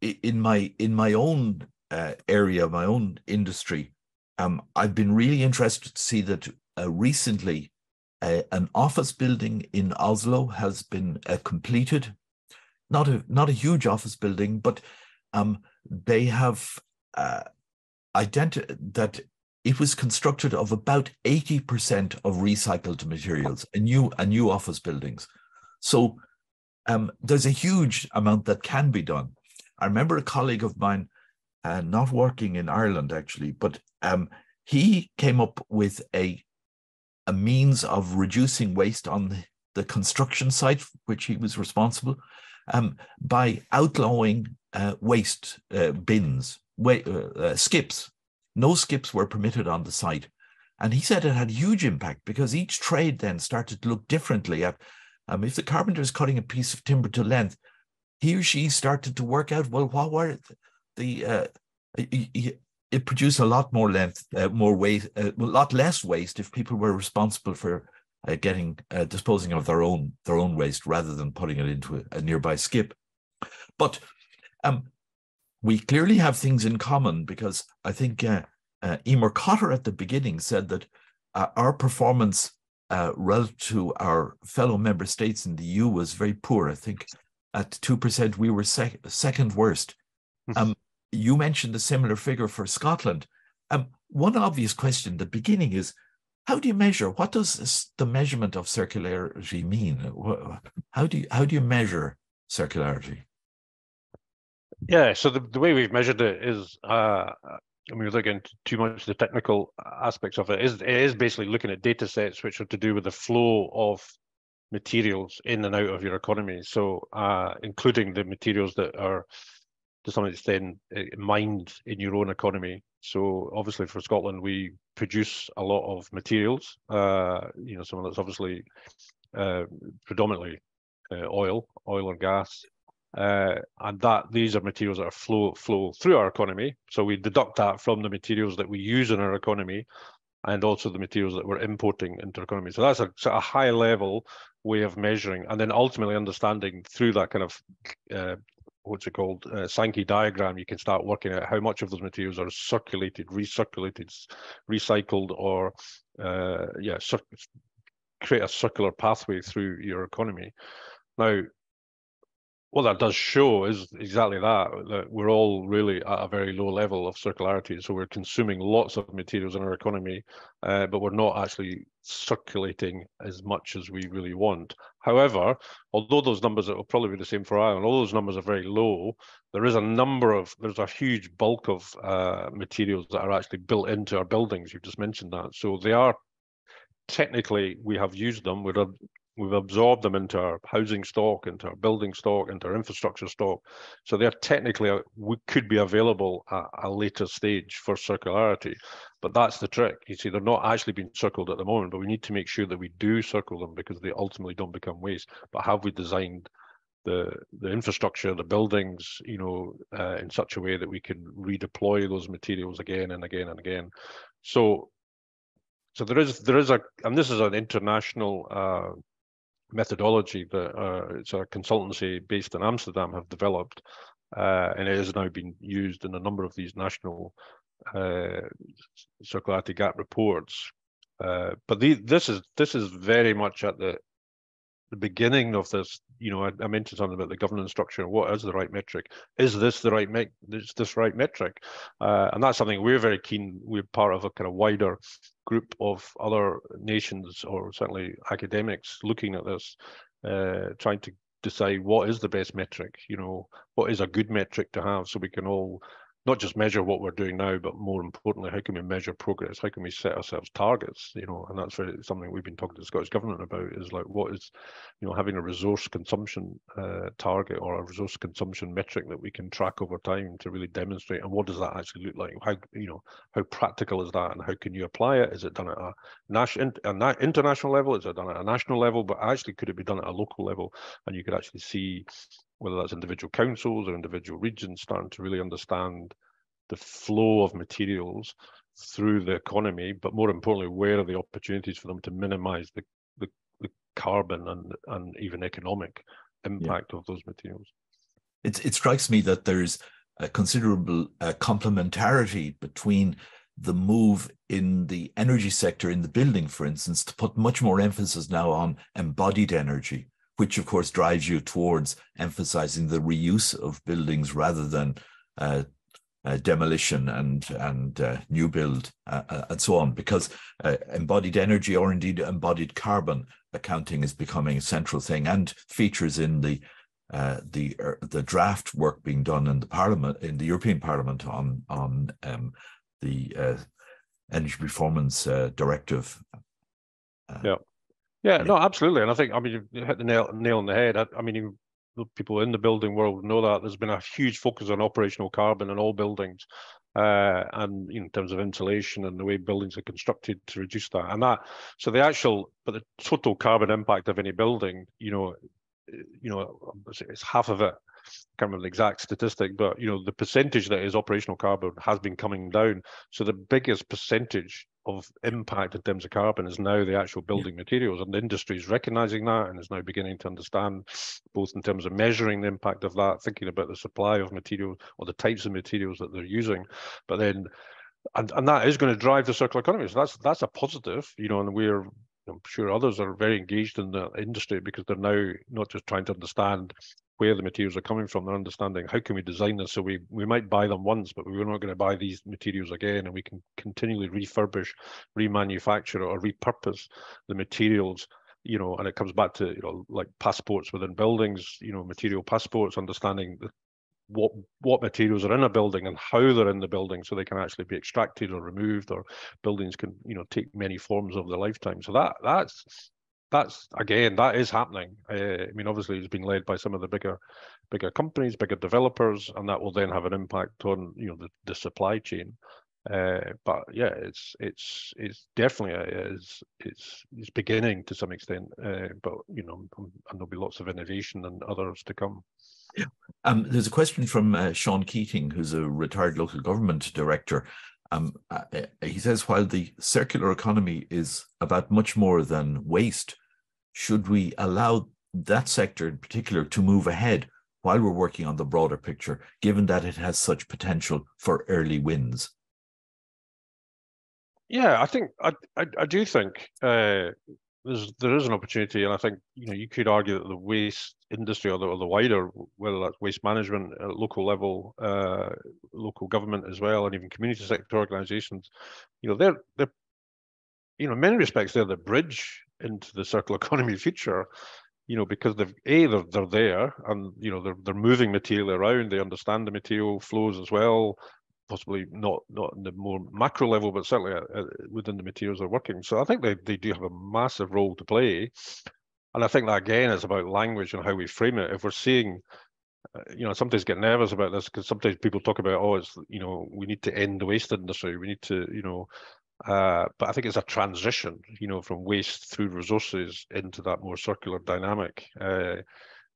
A: in my in my own uh, area, my own industry, um, I've been really interested to see that uh, recently an office building in Oslo has been uh, completed. Not a not a huge office building, but um, they have uh, identified that it was constructed of about 80% of recycled materials, a new a new office buildings. So um, there's a huge amount that can be done. I remember a colleague of mine uh, not working in Ireland actually, but um, he came up with a a means of reducing waste on the, the construction site, which he was responsible, um, by outlawing uh, waste uh, bins, wa- uh, uh, skips. No skips were permitted on the site. And he said it had huge impact because each trade then started to look differently at um, if the carpenter is cutting a piece of timber to length, he or she started to work out, well, what were the uh, it produced a lot more length, uh, more waste, uh, a lot less waste if people were responsible for uh, getting uh, disposing of their own their own waste rather than putting it into a, nearby skip. But um, we clearly have things in common because I think uh, uh, Emer Cotter at the beginning said that uh, our performance relative to our fellow member states in the EU was very poor. I think at two percent we were sec- second worst. Hmm. Um, you mentioned a similar figure for Scotland. Um, one obvious question at the beginning is, how do you measure? What does the measurement of circularity mean? How do you how do you measure circularity?
C: Yeah, so the, the way we've measured it is, uh, I mean, we're looking too much the technical aspects of it. Is it is basically looking at data sets which are to do with the flow of materials in and out of your economy. So, uh, including the materials that are to some extent eh, mined in your own economy. So obviously for Scotland, we produce a lot of materials. Uh, you know, some of that's obviously uh, predominantly uh, oil, oil and gas, uh, and that these are materials that are flow flow through our economy. So we deduct that from the materials that we use in our economy, and also the materials that we're importing into our economy. So that's a, a high level way of measuring, and then ultimately understanding through that kind of uh, what's it called uh, Sankey diagram, you can start working out how much of those materials are circulated, recirculated, recycled, or uh, yeah, create a circular pathway through your economy. Now, what that does show is exactly that, that we're all really at a very low level of circularity. So we're consuming lots of materials in our economy, uh, but we're not actually circulating as much as we really want. However, although those numbers will probably be the same for Ireland, all those numbers are very low, there is a number of, there's a huge bulk of uh, materials that are actually built into our buildings. You've just mentioned that. So they are technically, we have used them. We're we've absorbed them into our housing stock, into our building stock, into our infrastructure stock. So they're technically uh, we could be available at a later stage for circularity. But that's the trick. You see, they're not actually being circled at the moment, but we need to make sure that we do circle them because they ultimately don't become waste. But have we designed the the infrastructure, the buildings, you know, uh, in such a way that we can redeploy those materials again and again and again? So so there is there is a and this is an international uh, methodology that uh, it's a consultancy based in Amsterdam have developed, uh, and it has now been used in a number of these national uh, circularity gap reports. Uh, but the, this is this is very much at the the beginning of this. You know, I, I mentioned something about the governance structure. What is the right metric? Is this the right me- is this right metric? Uh, and that's something we're very keen. We're part of a kind of wider group of other nations or certainly academics looking at this, uh, trying to decide what is the best metric. You know, what is a good metric to have, so we can all not just measure what we're doing now, but more importantly, how can we measure progress? How can we set ourselves targets? You know, and that's very, something we've been talking to the Scottish Government about is like what is, you know, having a resource consumption uh, target or a resource consumption metric that we can track over time to really demonstrate. And what does that actually look like? How, you know, how practical is that and how can you apply it? Is it done at a, national, a international level? Is it done at a national level? But actually, could it be done at a local level? And you could actually see whether that's individual councils or individual regions starting to really understand the flow of materials through the economy, but more importantly, where are the opportunities for them to minimize the, the, the carbon and, and even economic impact yeah. of those materials?
A: It, it strikes me that there's a considerable uh, complementarity between the move in the energy sector in the building, for instance, to put much more emphasis now on embodied energy which of course drives you towards emphasizing the reuse of buildings rather than uh, uh, demolition and and uh, new build uh, uh, and so on, because uh, embodied energy or indeed embodied carbon accounting is becoming a central thing and features in the the the draft work being done in the Parliament in the European Parliament on on um, the energy performance directive.
C: yeah. Yeah, no, absolutely. And I think, I mean, you hit the nail, nail on the head. I, I mean, people in the building world know that there's been a huge focus on operational carbon in all buildings. Uh, and you know, in terms of insulation and the way buildings are constructed to reduce that. And that, so the actual, but the total carbon impact of any building, you know, you know, it's half of it. I can't remember the exact statistic, but you know, the percentage that is operational carbon has been coming down. So the biggest percentage of impact in terms of carbon is now the actual building yeah. materials and the industry is recognizing that and is now beginning to understand both in terms of measuring the impact of that thinking about the supply of materials or the types of materials that they're using but then and, and that is going to drive the circular economy so that's that's a positive you know and we're I'm sure others are very engaged in the industry because they're now not just trying to understand where the materials are coming from, they're understanding how can we design this so we we might buy them once, but we're not going to buy these materials again, and we can continually refurbish, remanufacture, or repurpose the materials. You know, and it comes back to you know like passports within buildings. You know, material passports, understanding the, what what materials are in a building and how they're in the building, so they can actually be extracted or removed, or buildings can you know take many forms over the lifetime. So that that's that's again that is happening. Uh, I mean, obviously, it's been led by some of the bigger, bigger companies, bigger developers, and that will then have an impact on you know the, the supply chain. Uh, but yeah, it's it's it's definitely uh, is it's it's beginning to some extent. Uh, but you know, and there'll be lots of innovation and others to come.
A: Um, there's a question from uh, Sean Keating, who's a retired local government director, um, uh, uh, he says, while the circular economy is about much more than waste, should we allow that sector in particular to move ahead while we're working on the broader picture, given that it has such potential for early wins?
C: Yeah, I think I I, I do think uh, there's there is an opportunity, and I think you know you could argue that the waste industry or the, or the wider, whether that's waste management at local level, uh, local government as well, and even community sector organisations, you know, they're they're you know, in many respects they're the bridge into the circular economy future. You know, because they've a they're, they're there and you know they're they're moving material around. They understand the material flows as well possibly not not in the more macro level, but certainly uh, uh, within the materials they're working. So I think they, they do have a massive role to play. And I think that again is about language and how we frame it. If we're seeing, uh, you know, sometimes get nervous about this because sometimes people talk about, oh, it's, you know, we need to end the waste industry. We need to, you know, uh, but I think it's a transition, you know, from waste through resources into that more circular dynamic, uh,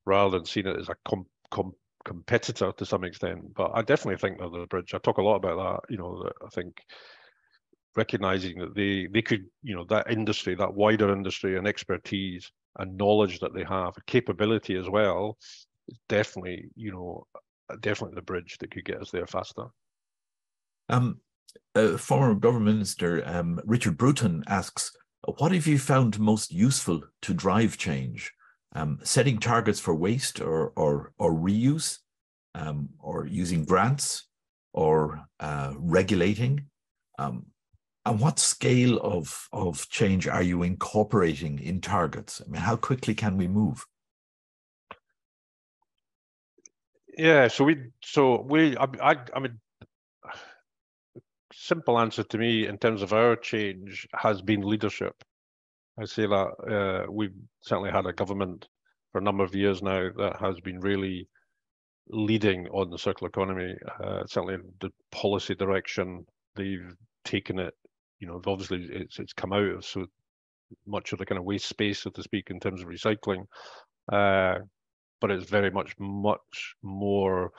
C: rather than seeing it as a com, com competitor to some extent. But I definitely think they're the bridge. I talk a lot about that. You know, I think recognizing that they they could, you know, that industry, that wider industry and expertise and knowledge that they have, capability as well, is definitely, you know, definitely the bridge that could get us there faster.
A: Um, uh, former government minister um, Richard Bruton asks, "What have you found most useful to drive change?" Um, setting targets for waste or or, or reuse, um, or using grants, or uh, regulating? Um, and what scale of, of change are you incorporating in targets? I mean, how quickly can we move?
C: Yeah, so we, so we, I, I, I mean, simple answer to me in terms of our change has been leadership. I say that uh, we've certainly had a government for a number of years now that has been really leading on the circular economy. Uh, certainly the policy direction they've taken it. You know, obviously it's it's come out of so much of the kind of waste space, so to speak, in terms of recycling. Uh, but it's very much much more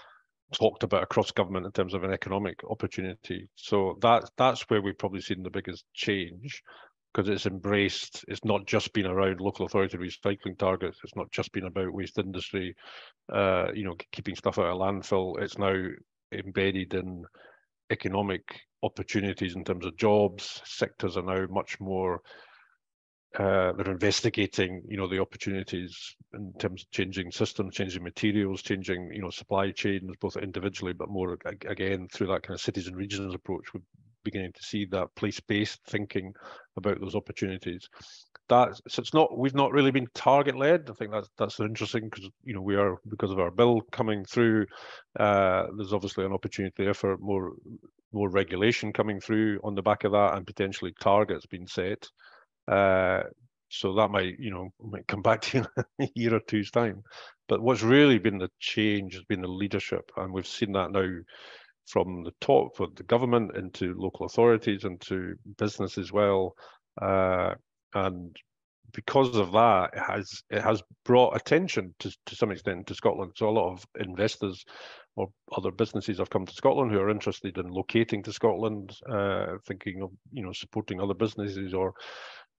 C: talked about across government in terms of an economic opportunity. So that that's where we've probably seen the biggest change because it's embraced. It's not just been around local authority recycling targets. It's not just been about waste industry, uh, you know, keeping stuff out of landfill. It's now embedded in economic opportunities in terms of jobs. Sectors are now much more uh, they're investigating, you know, the opportunities in terms of changing systems, changing materials, changing, you know, supply chains, both individually, but more again through that kind of cities and regions approach. We're beginning to see that place-based thinking about those opportunities. That so it's not we've not really been target-led. I think that's that's interesting because you know we are because of our bill coming through. Uh, there's obviously an opportunity there for more more regulation coming through on the back of that and potentially targets being set. Uh, so that might, you know, might come back to you in a year or two's time. But what's really been the change has been the leadership, and we've seen that now from the top of the government into local authorities into business as well. Uh, and because of that, it has it has brought attention to to some extent to Scotland. So a lot of investors or other businesses have come to Scotland who are interested in locating to Scotland, uh, thinking of you know supporting other businesses or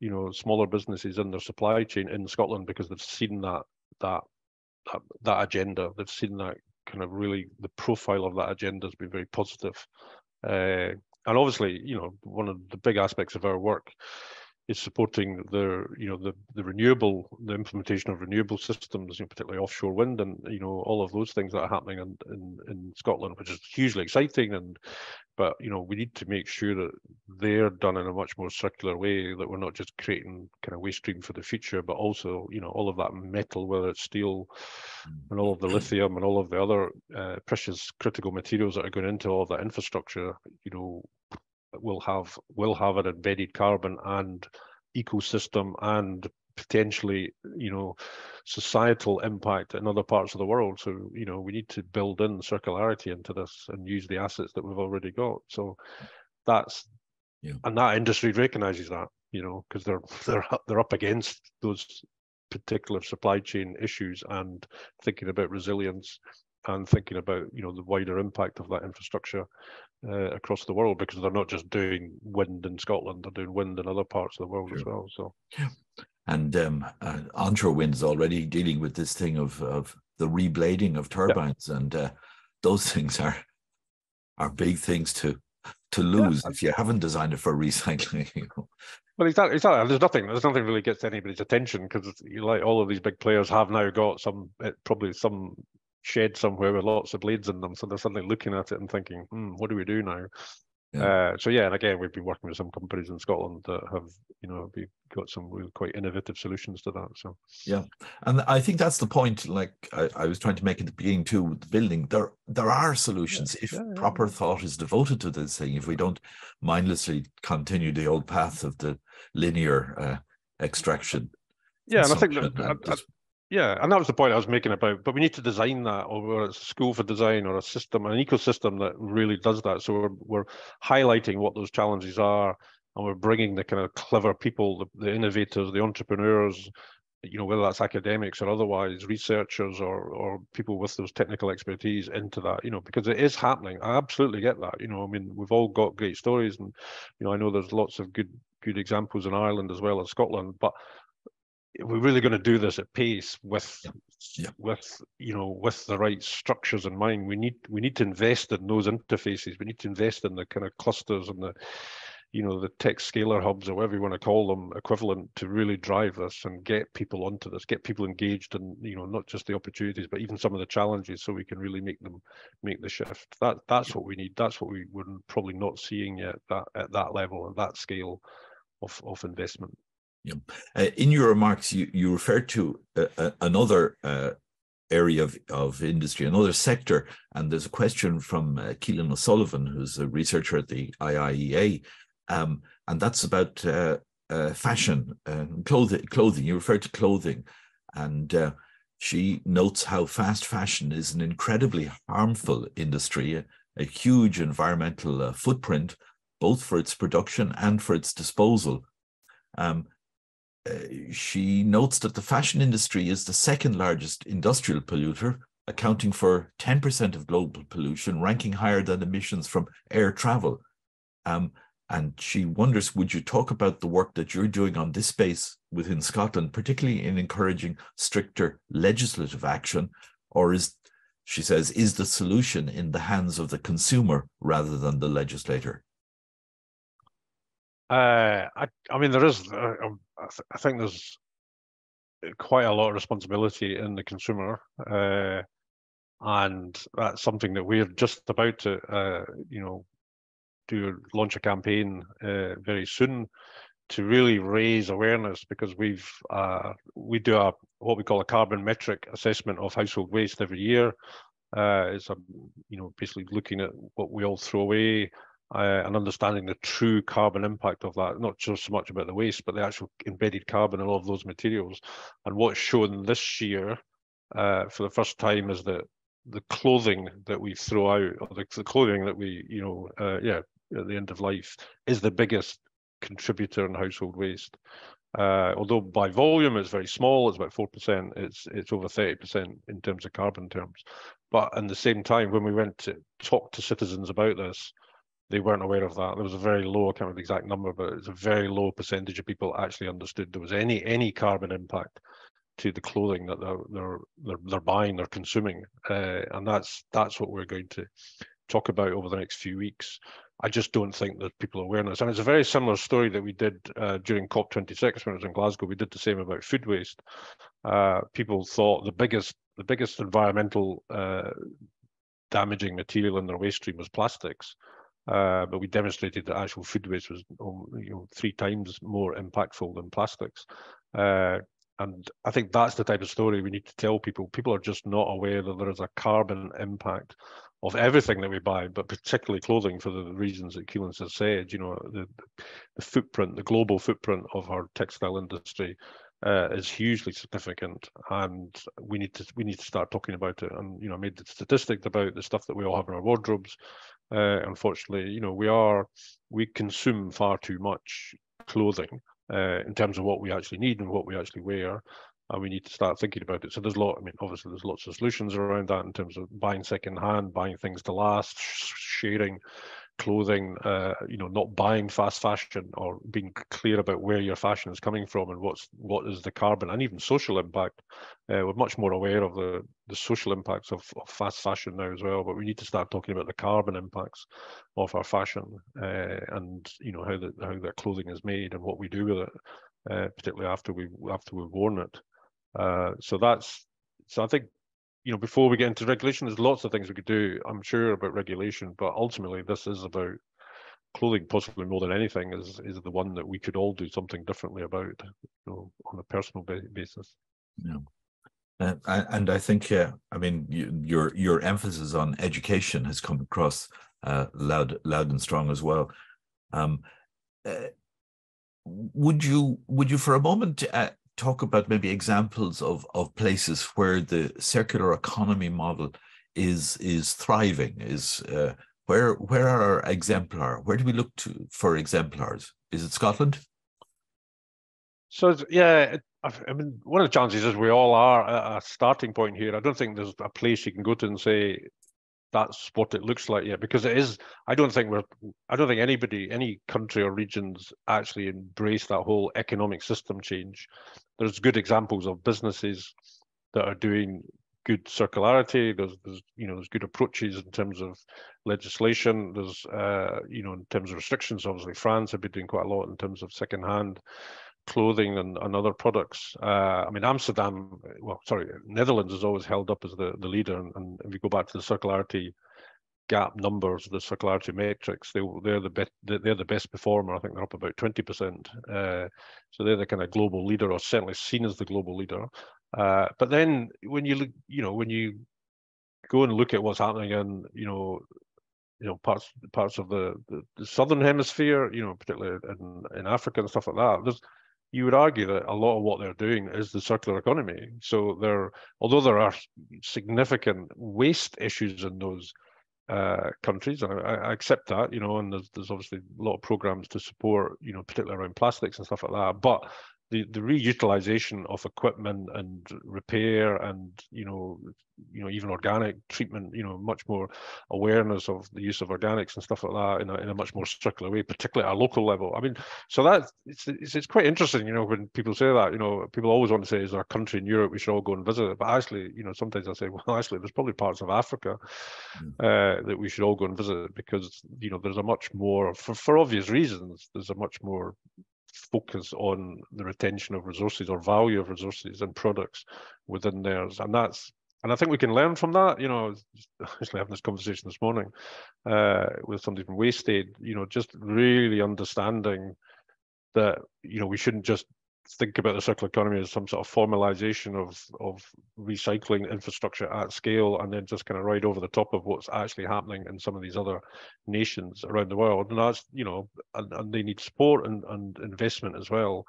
C: you know smaller businesses in their supply chain in Scotland because they've seen that that that, that agenda. They've seen that kind of really the profile of that agenda has been very positive. Uh, and obviously, you know, one of the big aspects of our work is supporting the you know the the renewable the implementation of renewable systems, you know, particularly offshore wind, and you know all of those things that are happening in, in in Scotland, which is hugely exciting. And but you know we need to make sure that they're done in a much more circular way, that we're not just creating kind of waste stream for the future, but also you know all of that metal, whether it's steel and all of the lithium and all of the other uh, precious critical materials that are going into all of that infrastructure, you know will have will have an embedded carbon and ecosystem and potentially you know societal impact in other parts of the world. So you know we need to build in circularity into this and use the assets that we've already got. So that's yeah. and that industry recognizes that you know because they're they're they're up against those particular supply chain issues and thinking about resilience and thinking about you know the wider impact of that infrastructure uh, across the world because they're not just doing wind in Scotland, they're doing wind in other parts of the world sure. as well. So,
A: and um, uh, onshore wind is already dealing with this thing of of the reblading of turbines, yeah. and uh, those things are are big things to to lose yeah. if you haven't designed it for recycling.
C: Well, exactly, exactly. There's nothing. There's nothing really gets anybody's attention because, like, all of these big players have now got some, eh, probably some shed somewhere with lots of blades in them. So they're suddenly looking at it and thinking, hmm, what do we do now? Yeah. Uh, so yeah, and again, we've been working with some companies in Scotland that have, you know, we've got some really quite innovative solutions to that. So
A: yeah, and I think that's the point. Like I, I was trying to make at the beginning too, with the building. There, there are solutions yeah. if yeah, proper thought is devoted to this thing. If we don't mindlessly continue the old path of the linear uh, extraction.
C: Yeah, and I think that, yeah, and that was the point I was making about. But we need to design that, or it's a school for design, or a system, an ecosystem that really does that. So we're we're highlighting what those challenges are, and we're bringing the kind of clever people, the, the innovators, the entrepreneurs, you know, whether that's academics or otherwise, researchers or or people with those technical expertise into that, you know, because it is happening. I absolutely get that. You know, I mean, we've all got great stories, and you know, I know there's lots of good good examples in Ireland as well as Scotland, but we're really going to do this at pace with yeah. With you know with the right structures in mind we need we need to invest in those interfaces we need to invest in the kind of clusters and the you know, the tech scalar hubs or whatever you want to call them, equivalent to really drive this and get people onto this, get people engaged and you know, not just the opportunities, but even some of the challenges so we can really make them make the shift. That that's what we need. That's what we we're probably not seeing yet that at that level and that scale of, of investment.
A: Yeah. Uh, in your remarks, you, you referred to uh, uh, another uh, area of, of industry, another sector, and there's a question from uh, Keelan O'Sullivan, who's a researcher at the IIEA, um, and that's about uh, fashion and clothing. Clothing. You referred to clothing, and she notes how fast fashion is an incredibly harmful industry, a, a huge environmental footprint, both for its production and for its disposal. Um, she notes that the fashion industry is the second largest industrial polluter, accounting for 10% of global pollution, ranking higher than emissions from air travel. Um, and she wonders would you talk about the work that you're doing on this space within Scotland, particularly in encouraging stricter legislative action? Or is, she says, is the solution in the hands of the consumer rather than the legislator?
C: Uh, I, I mean, there is. Uh, th I, think there's quite a lot of responsibility in the consumer, uh, and that's something that we're just about to, uh, you know, do launch a campaign uh, very soon to really raise awareness because we've uh, we do a what we call a carbon metric assessment of household waste every year. it's a you know basically looking at what we all throw away uh, and understanding the true carbon impact of that, not just so much about the waste, but the actual embedded carbon in all of those materials. And what's shown this year uh, for the first time is that the clothing that we throw out, or the, the clothing that we, you know, uh, yeah, at the end of life, is the biggest contributor in household waste. Uh, although by volume it's very small, it's about four percent. It's it's over thirty percent in terms of carbon terms. But at the same time, when we went to talk to citizens about this, they weren't aware of that. There was a very low, I can't remember the exact number, but it's a very low percentage of people actually understood there was any any carbon impact to the clothing that they're they're they're, they're buying, they're consuming, uh, and that's that's what we're going to talk about over the next few weeks. I just don't think that people are awareness, and it's a very similar story that we did uh, during COP26 when it was in Glasgow. We did the same about food waste. Uh, people thought the biggest the biggest environmental uh, damaging material in their waste stream was plastics. Uh, but we demonstrated that actual food waste was um, you know three times more impactful than plastics. Uh, and I think that's the type of story we need to tell people. People are just not aware that there is a carbon impact of everything that we buy, but particularly clothing for the reasons that Keelan has said. You know, the, the footprint, the global footprint of our textile industry uh, is hugely significant, and we need to we need to start talking about it. And you know, I made the statistic about the stuff that we all have in our wardrobes. Uh, unfortunately, you know, we are we consume far too much clothing uh, in terms of what we actually need and what we actually wear. And we need to start thinking about it. So there's a lot. I mean, obviously, there's lots of solutions around that in terms of buying second hand, buying things to last, sharing clothing, uh, you know, not buying fast fashion or being clear about where your fashion is coming from and what's what is the carbon and even social impact. Uh, we're much more aware of the the social impacts of, of, fast fashion now as well, but we need to start talking about the carbon impacts of our fashion uh, and you know how the how that clothing is made and what we do with it, uh, particularly after we after we've worn it. Uh, so that's so I think you know, before we get into regulation, there's lots of things we could do, I'm sure, about regulation, but ultimately this is about clothing possibly more than anything is is the one that we could all do something differently about, you know, on a personal basis.
A: Yeah. Uh, and I think, uh, I mean, you, your your emphasis on education has come across uh, loud, loud and strong as well. Um, uh, would you would you for a moment uh, talk about maybe examples of of places where the circular economy model is is thriving is uh, where where are our exemplar where do we look to for exemplars? Is it scotland?
C: So yeah i mean one of the challenges is we all are at a starting point here. I don't think there's a place you can go to and say that's what it looks like yet because it is i don't think we're i don't think anybody any country or regions actually embrace that whole economic system change there's good examples of businesses that are doing good circularity. There's, there's, you know, there's good approaches in terms of legislation. There's, uh, you know, in terms of restrictions. Obviously, France have been doing quite a lot in terms of second-hand clothing and, and other products. Uh, I mean, Amsterdam, well, sorry, Netherlands is always held up as the, the leader. And, and if you go back to the circularity gap numbers, the circularity metrics, they, they're the best. They're the best performer. I think they're up about twenty percent. Uh, so they're the kind of global leader, or certainly seen as the global leader. Uh, but then when you look, you know, when you go and look at what's happening in, you know, you know, parts parts of the, the, the southern hemisphere, you know, particularly in, in Africa and stuff like that, there's you would argue that a lot of what they're doing is the circular economy. So there, although there are significant waste issues in those uh, countries, and I, I, accept that, you know, and there's, there's obviously a lot of programs to support, you know, particularly around plastics and stuff like that. But the, the reutilization of equipment and repair and you know you know even organic treatment you know much more awareness of the use of organics and stuff like that in a, in a much more circular way particularly at a local level i mean so that it's, it's, it's quite interesting you know when people say that you know people always want to say is there a country in europe we should all go and visit it but actually you know sometimes i say well actually there's probably parts of africa mm. uh, that we should all go and visit because you know there's a much more for, for obvious reasons there's a much more focus on the retention of resources or value of resources and products within theirs. And that's and I think we can learn from that. You know, actually having this conversation this morning uh, with somebody from WasteAid, you know, just really understanding that, you know, we shouldn't just think about the circular economy as some sort of formalization of of recycling infrastructure at scale and then just kind of ride over the top of what's actually happening in some of these other nations around the world. And that's you know and, and they need support and, and investment as well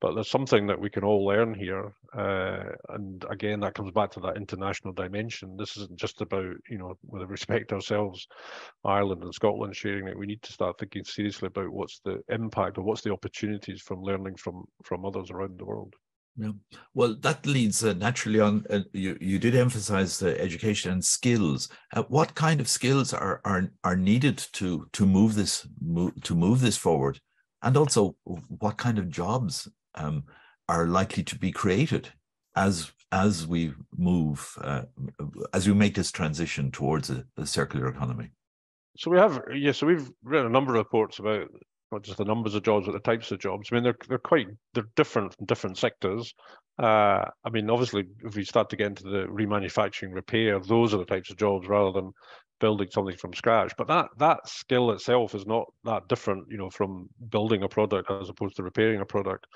C: but there's something that we can all learn here uh, and again that comes back to that international dimension this isn't just about you know with respect ourselves ireland and scotland sharing it we need to start thinking seriously about what's the impact or what's the opportunities from learning from from others around the world
A: yeah. Well, that leads uh, naturally on. Uh, you you did emphasize the education and skills. Uh, what kind of skills are are are needed to to move this move, to move this forward, and also what kind of jobs um, are likely to be created as as we move uh, as we make this transition towards a, a, circular economy.
C: So we have yeah, so we've written a number of reports about not just the numbers of jobs, but the types of jobs. I mean, they're they're quite they're different from different sectors. Uh, I mean, obviously, if we start to get into the remanufacturing, repair, those are the types of jobs rather than building something from scratch. But that that skill itself is not that different, you know, from building a product as opposed to repairing a product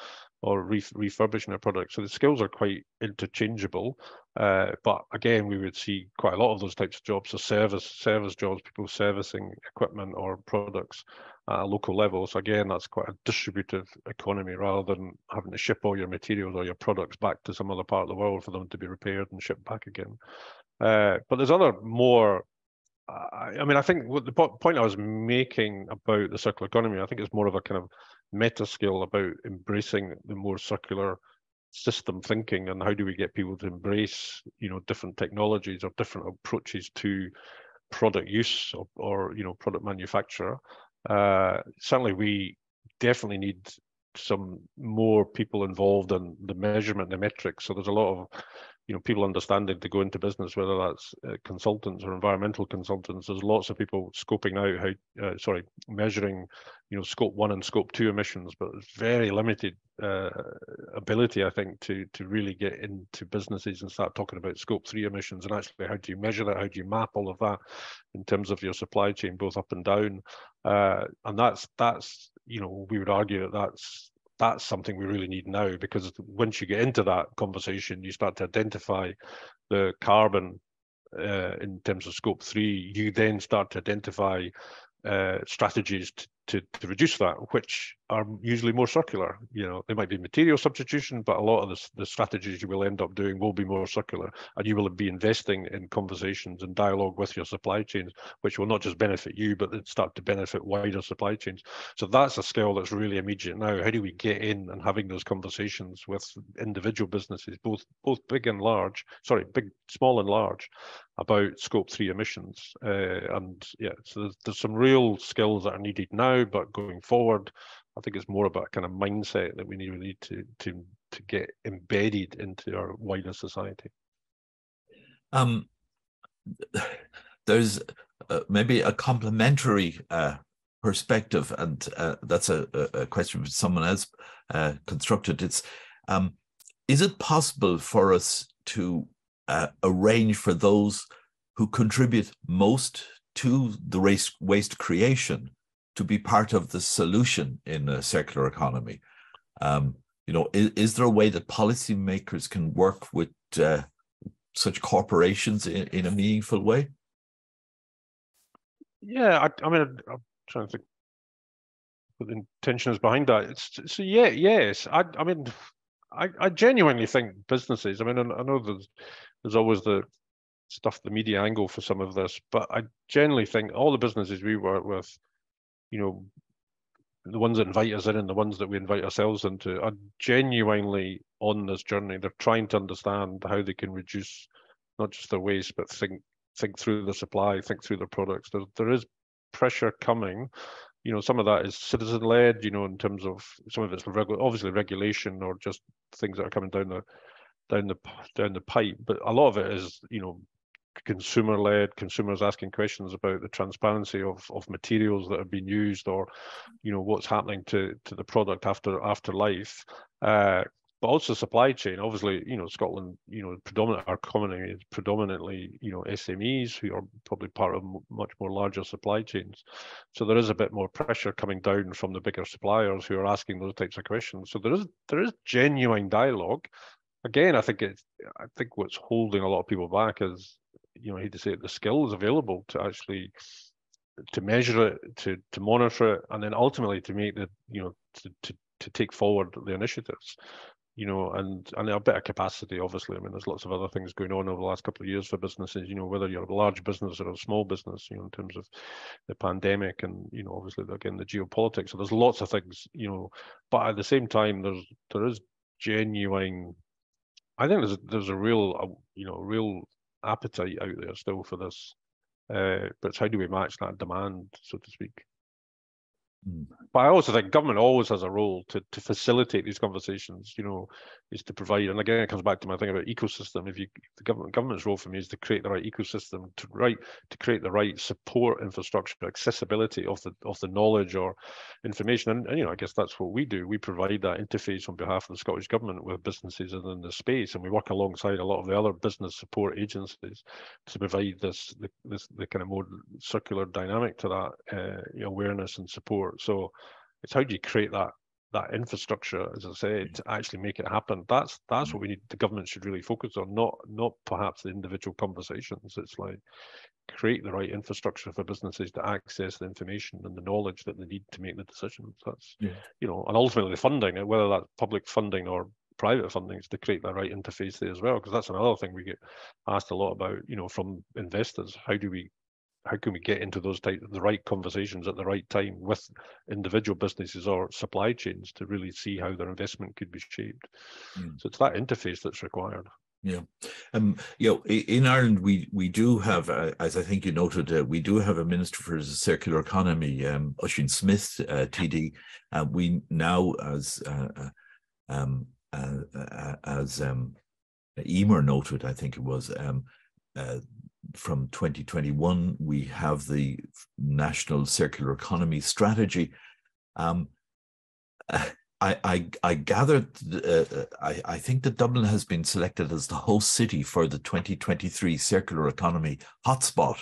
C: or re- refurbishing a product. So the skills are quite interchangeable. Uh, but again, we would see quite a lot of those types of jobs. So service service jobs, people servicing equipment or products a local level. So again, that's quite a distributive economy rather than having to ship all your materials or your products back to some other part of the world for them to be repaired and shipped back again. Uh, but there's other more I, mean, I think the point I was making about the circular economy, I think it's more of a kind of meta skill about embracing the more circular system thinking and how do we get people to embrace, you know, different technologies or different approaches to product use or, or you know, product manufacture. Uh, certainly, we definitely need some more people involved in the measurement, the metrics. So there's a lot of you know people understanding to go into business whether that's uh, consultants or environmental consultants. There's lots of people scoping out how uh, sorry measuring you know scope one and scope two emissions but it's very limited uh, ability i think to to really get into businesses and start talking about scope three emissions. And actually how do you measure that? How do you map all of that in terms of your supply chain both up and down? Uh, and that's that's you know we would argue that that's that's something we really need now because once you get into that conversation, you start to identify the carbon uh, in terms of scope three. You then start to identify uh, strategies to, to, to reduce that, which are usually more circular. You know, they might be material substitution, but a lot of the, the strategies you will end up doing will be more circular, and you will be investing in conversations and dialogue with your supply chains, which will not just benefit you, but start to benefit wider supply chains. So that's a skill that's really immediate now. How do we get in and having those conversations with individual businesses, both both big and large, sorry, big, small and large, about scope three emissions? Uh, and yeah, so there's, there's some real skills that are needed now, but going forward, I think it's more about kind of mindset that we need, to to to get embedded into our wider society.
A: Um, there's uh, maybe a complementary uh, perspective, and uh, that's a, a, question someone else uh, constructed. It's um, is it possible for us to uh, arrange for those who contribute most to the waste, waste creation to be part of the solution in a circular economy? Um, you know, is, is, there a way that policymakers can work with uh, such corporations in, in a meaningful way?
C: Yeah, I, I mean, I'm trying to think what the intention is behind that. It's so yeah, yes. I, I mean, I, I genuinely think businesses. I mean, I, I know there's there's always the stuff, the media angle for some of this, but I generally think all the businesses we work with, you know, the ones that invite us in and the ones that we invite ourselves into are genuinely on this journey. They're trying to understand how they can reduce not just their waste, but think think through the supply, think through their products. There, there is pressure coming. You know, some of that is citizen led. You know, in terms of some of it's regu- obviously regulation or just things that are coming down the down the down the pipe. But a lot of it is, you know, consumer led consumers asking questions about the transparency of, of materials that have been used or you know what's happening to to the product after after life uh, but also supply chain. Obviously you know scotland you know predominant economy is predominantly you know smes who are probably part of much more larger supply chains. So there is a bit more pressure coming down from the bigger suppliers who are asking those types of questions. So there is there is genuine dialogue. Again i think it's i think what's holding a lot of people back is you know, I hate to say it, the skills available to actually to measure it, to to monitor it, and then ultimately to make the you know to to, to take forward the initiatives you know, and and a bit of capacity, obviously. I mean, there's lots of other things going on over the last couple of years for businesses, you know, whether you're a large business or a small business, you know, in terms of the pandemic and, you know, obviously again the geopolitics. So there's lots of things, you know, but at the same time, there's there is genuine. I think there's there's a real, uh, you know, real appetite out there still for this. Uh, but it's how do we match that demand, so to speak? Mm. But I also think government always has a role to, to facilitate these conversations, you know, is to provide, and again, it comes back to my thing about ecosystem. If you, the government, government's role for me is to create the right ecosystem, to right, to create the right support infrastructure, accessibility of the of the knowledge or information. And, and, you know, I guess that's what we do. We provide that interface on behalf of the Scottish Government with businesses in the space, and we work alongside a lot of the other business support agencies to provide this, this, the kind of more circular dynamic to that uh, awareness and support. So it's how do you create that that infrastructure, as I said, to actually make it happen. That's that's what we need. The government should really focus on, not not perhaps the individual conversations. It's like create the right infrastructure for businesses to access the information and the knowledge that they need to make the decisions. That's yeah. you know, and ultimately the funding, uh, whether that's public funding or private funding, is to create the right interface there as well. Because that's another thing we get asked a lot about, you know, from investors. How do we how can we get into those type of the right conversations at the right time with individual businesses or supply chains to really see how their investment could be shaped? Mm. so it's that interface that's required.
A: Yeah. Um you know in ireland we we do have uh, as i think you noted uh, we do have a minister for the circular economy um Ossian Smyth uh, td uh, we now as uh, uh um uh, as um emer noted i think it was um uh, from 2021, we have the National Circular Economy Strategy. Um, I, I, I gathered, uh, I, I think that Dublin has been selected as the host city for the 2023 Circular Economy Hotspot.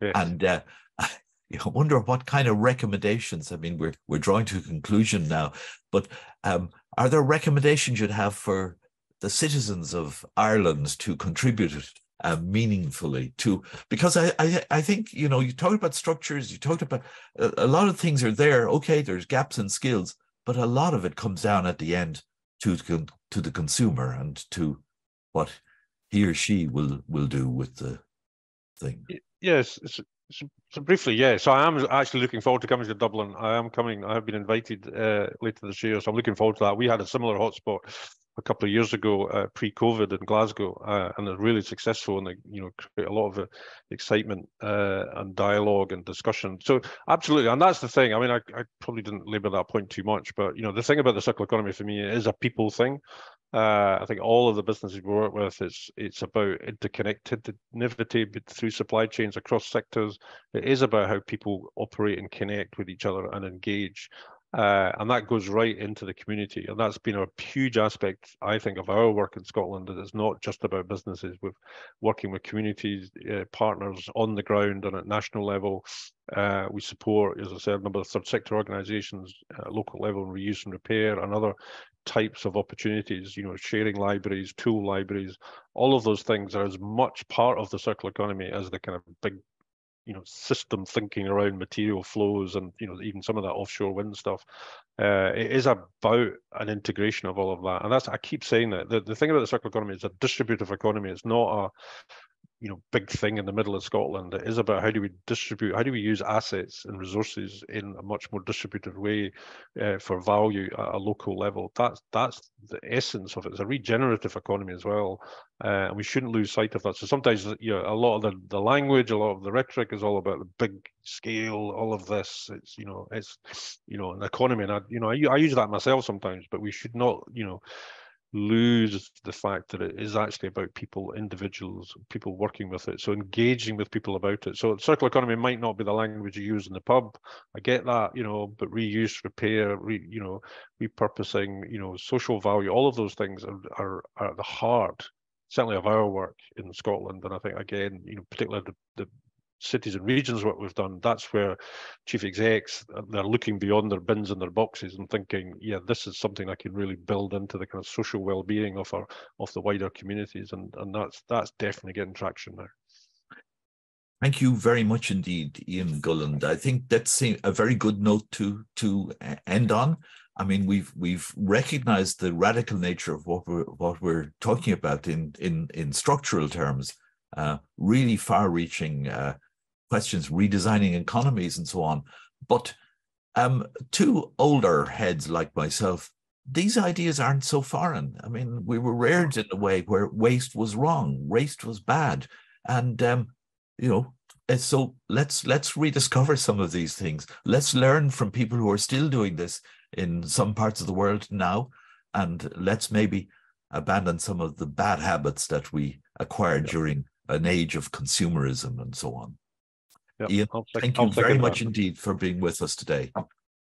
A: Yes. And uh, you wonder what kind of recommendations, I mean, we're, we're drawing to a conclusion now, but um, are there recommendations you'd have for the citizens of Ireland to contribute uh, meaningfully to because I, I I think you know you talked about structures you talked about a, a, lot of things are there. Okay there's gaps in skills but a lot of it comes down at the end to to the consumer and to what he or she will will do with the thing.
C: Yes so, so briefly yeah so I am actually looking forward to coming to Dublin. I am coming I have been invited uh, later this year so I'm looking forward to that. We had a similar hotspot a couple of years ago, uh, pre-COVID in Glasgow, uh, and they're really successful, and they you know create a lot of uh, excitement uh, and dialogue and discussion. So absolutely, and that's the thing. I mean, I, I probably didn't labour that point too much, but you know, the thing about the circular economy for me is a people thing. Uh, I think all of the businesses we work with, it's it's about interconnectivity through supply chains across sectors. It is about how people operate and connect with each other and engage. Uh, and that goes right into the community. And that's been a huge aspect, I think, of our work in Scotland. That it's not just about businesses. We're working with communities, uh, partners on the ground and at national level. Uh, we support, as I said, a number of third sector organisations, uh, local level reuse and repair, and other types of opportunities. You know, sharing libraries, tool libraries, all of those things are as much part of the circular economy as the kind of big you know system thinking around material flows and you know even some of that offshore wind stuff uh, it is about an integration of all of that. And that's i keep saying that the, the thing about the circular economy is a distributive economy. It's not a you know big thing in the middle of Scotland. It is about how do we distribute, how do we use assets and resources in a much more distributed way uh, for value at a local level. That's that's the essence of it. It's a regenerative economy as well, uh, and we shouldn't lose sight of that. So sometimes you know a lot of the, the language, a lot of the rhetoric is all about the big scale, all of this. It's you know it's you know an economy, and I you know I, I use that myself sometimes, but we should not you know lose the fact that it is actually about people, individuals, people working with it. So engaging with people about it. So circular economy might not be the language you use in the pub. I get that, you know, but reuse, repair, re, you know, repurposing, you know, social value, all of those things are, are, are at the heart certainly of our work in Scotland. And I think again, you know, particularly the, the cities and regions what we've done that's where chief execs they're looking beyond their bins and their boxes and thinking yeah this is something i can really build into the kind of social well-being of our of the wider communities and and that's that's definitely getting traction now
A: Thank you very much indeed, Iain Gulland. I think that's a very good note to to uh, end on. I mean, we've we've recognized the radical nature of what we're what we're talking about in in in structural terms, uh, really far-reaching uh, questions, redesigning economies and so on. But um, to older heads like myself, these ideas aren't so foreign. I mean, we were reared in a way where waste was wrong, waste was bad, and um, you know, so let's let's rediscover some of these things. Let's learn from people who are still doing this in some parts of the world now, and let's maybe abandon some of the bad habits that we acquired during an age of consumerism and so on. Yep. Iain, thank you very much that. indeed for being with us today.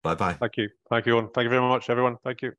A: Bye bye.
C: Thank you. Thank you, Owen. Thank you very much, everyone. Thank you.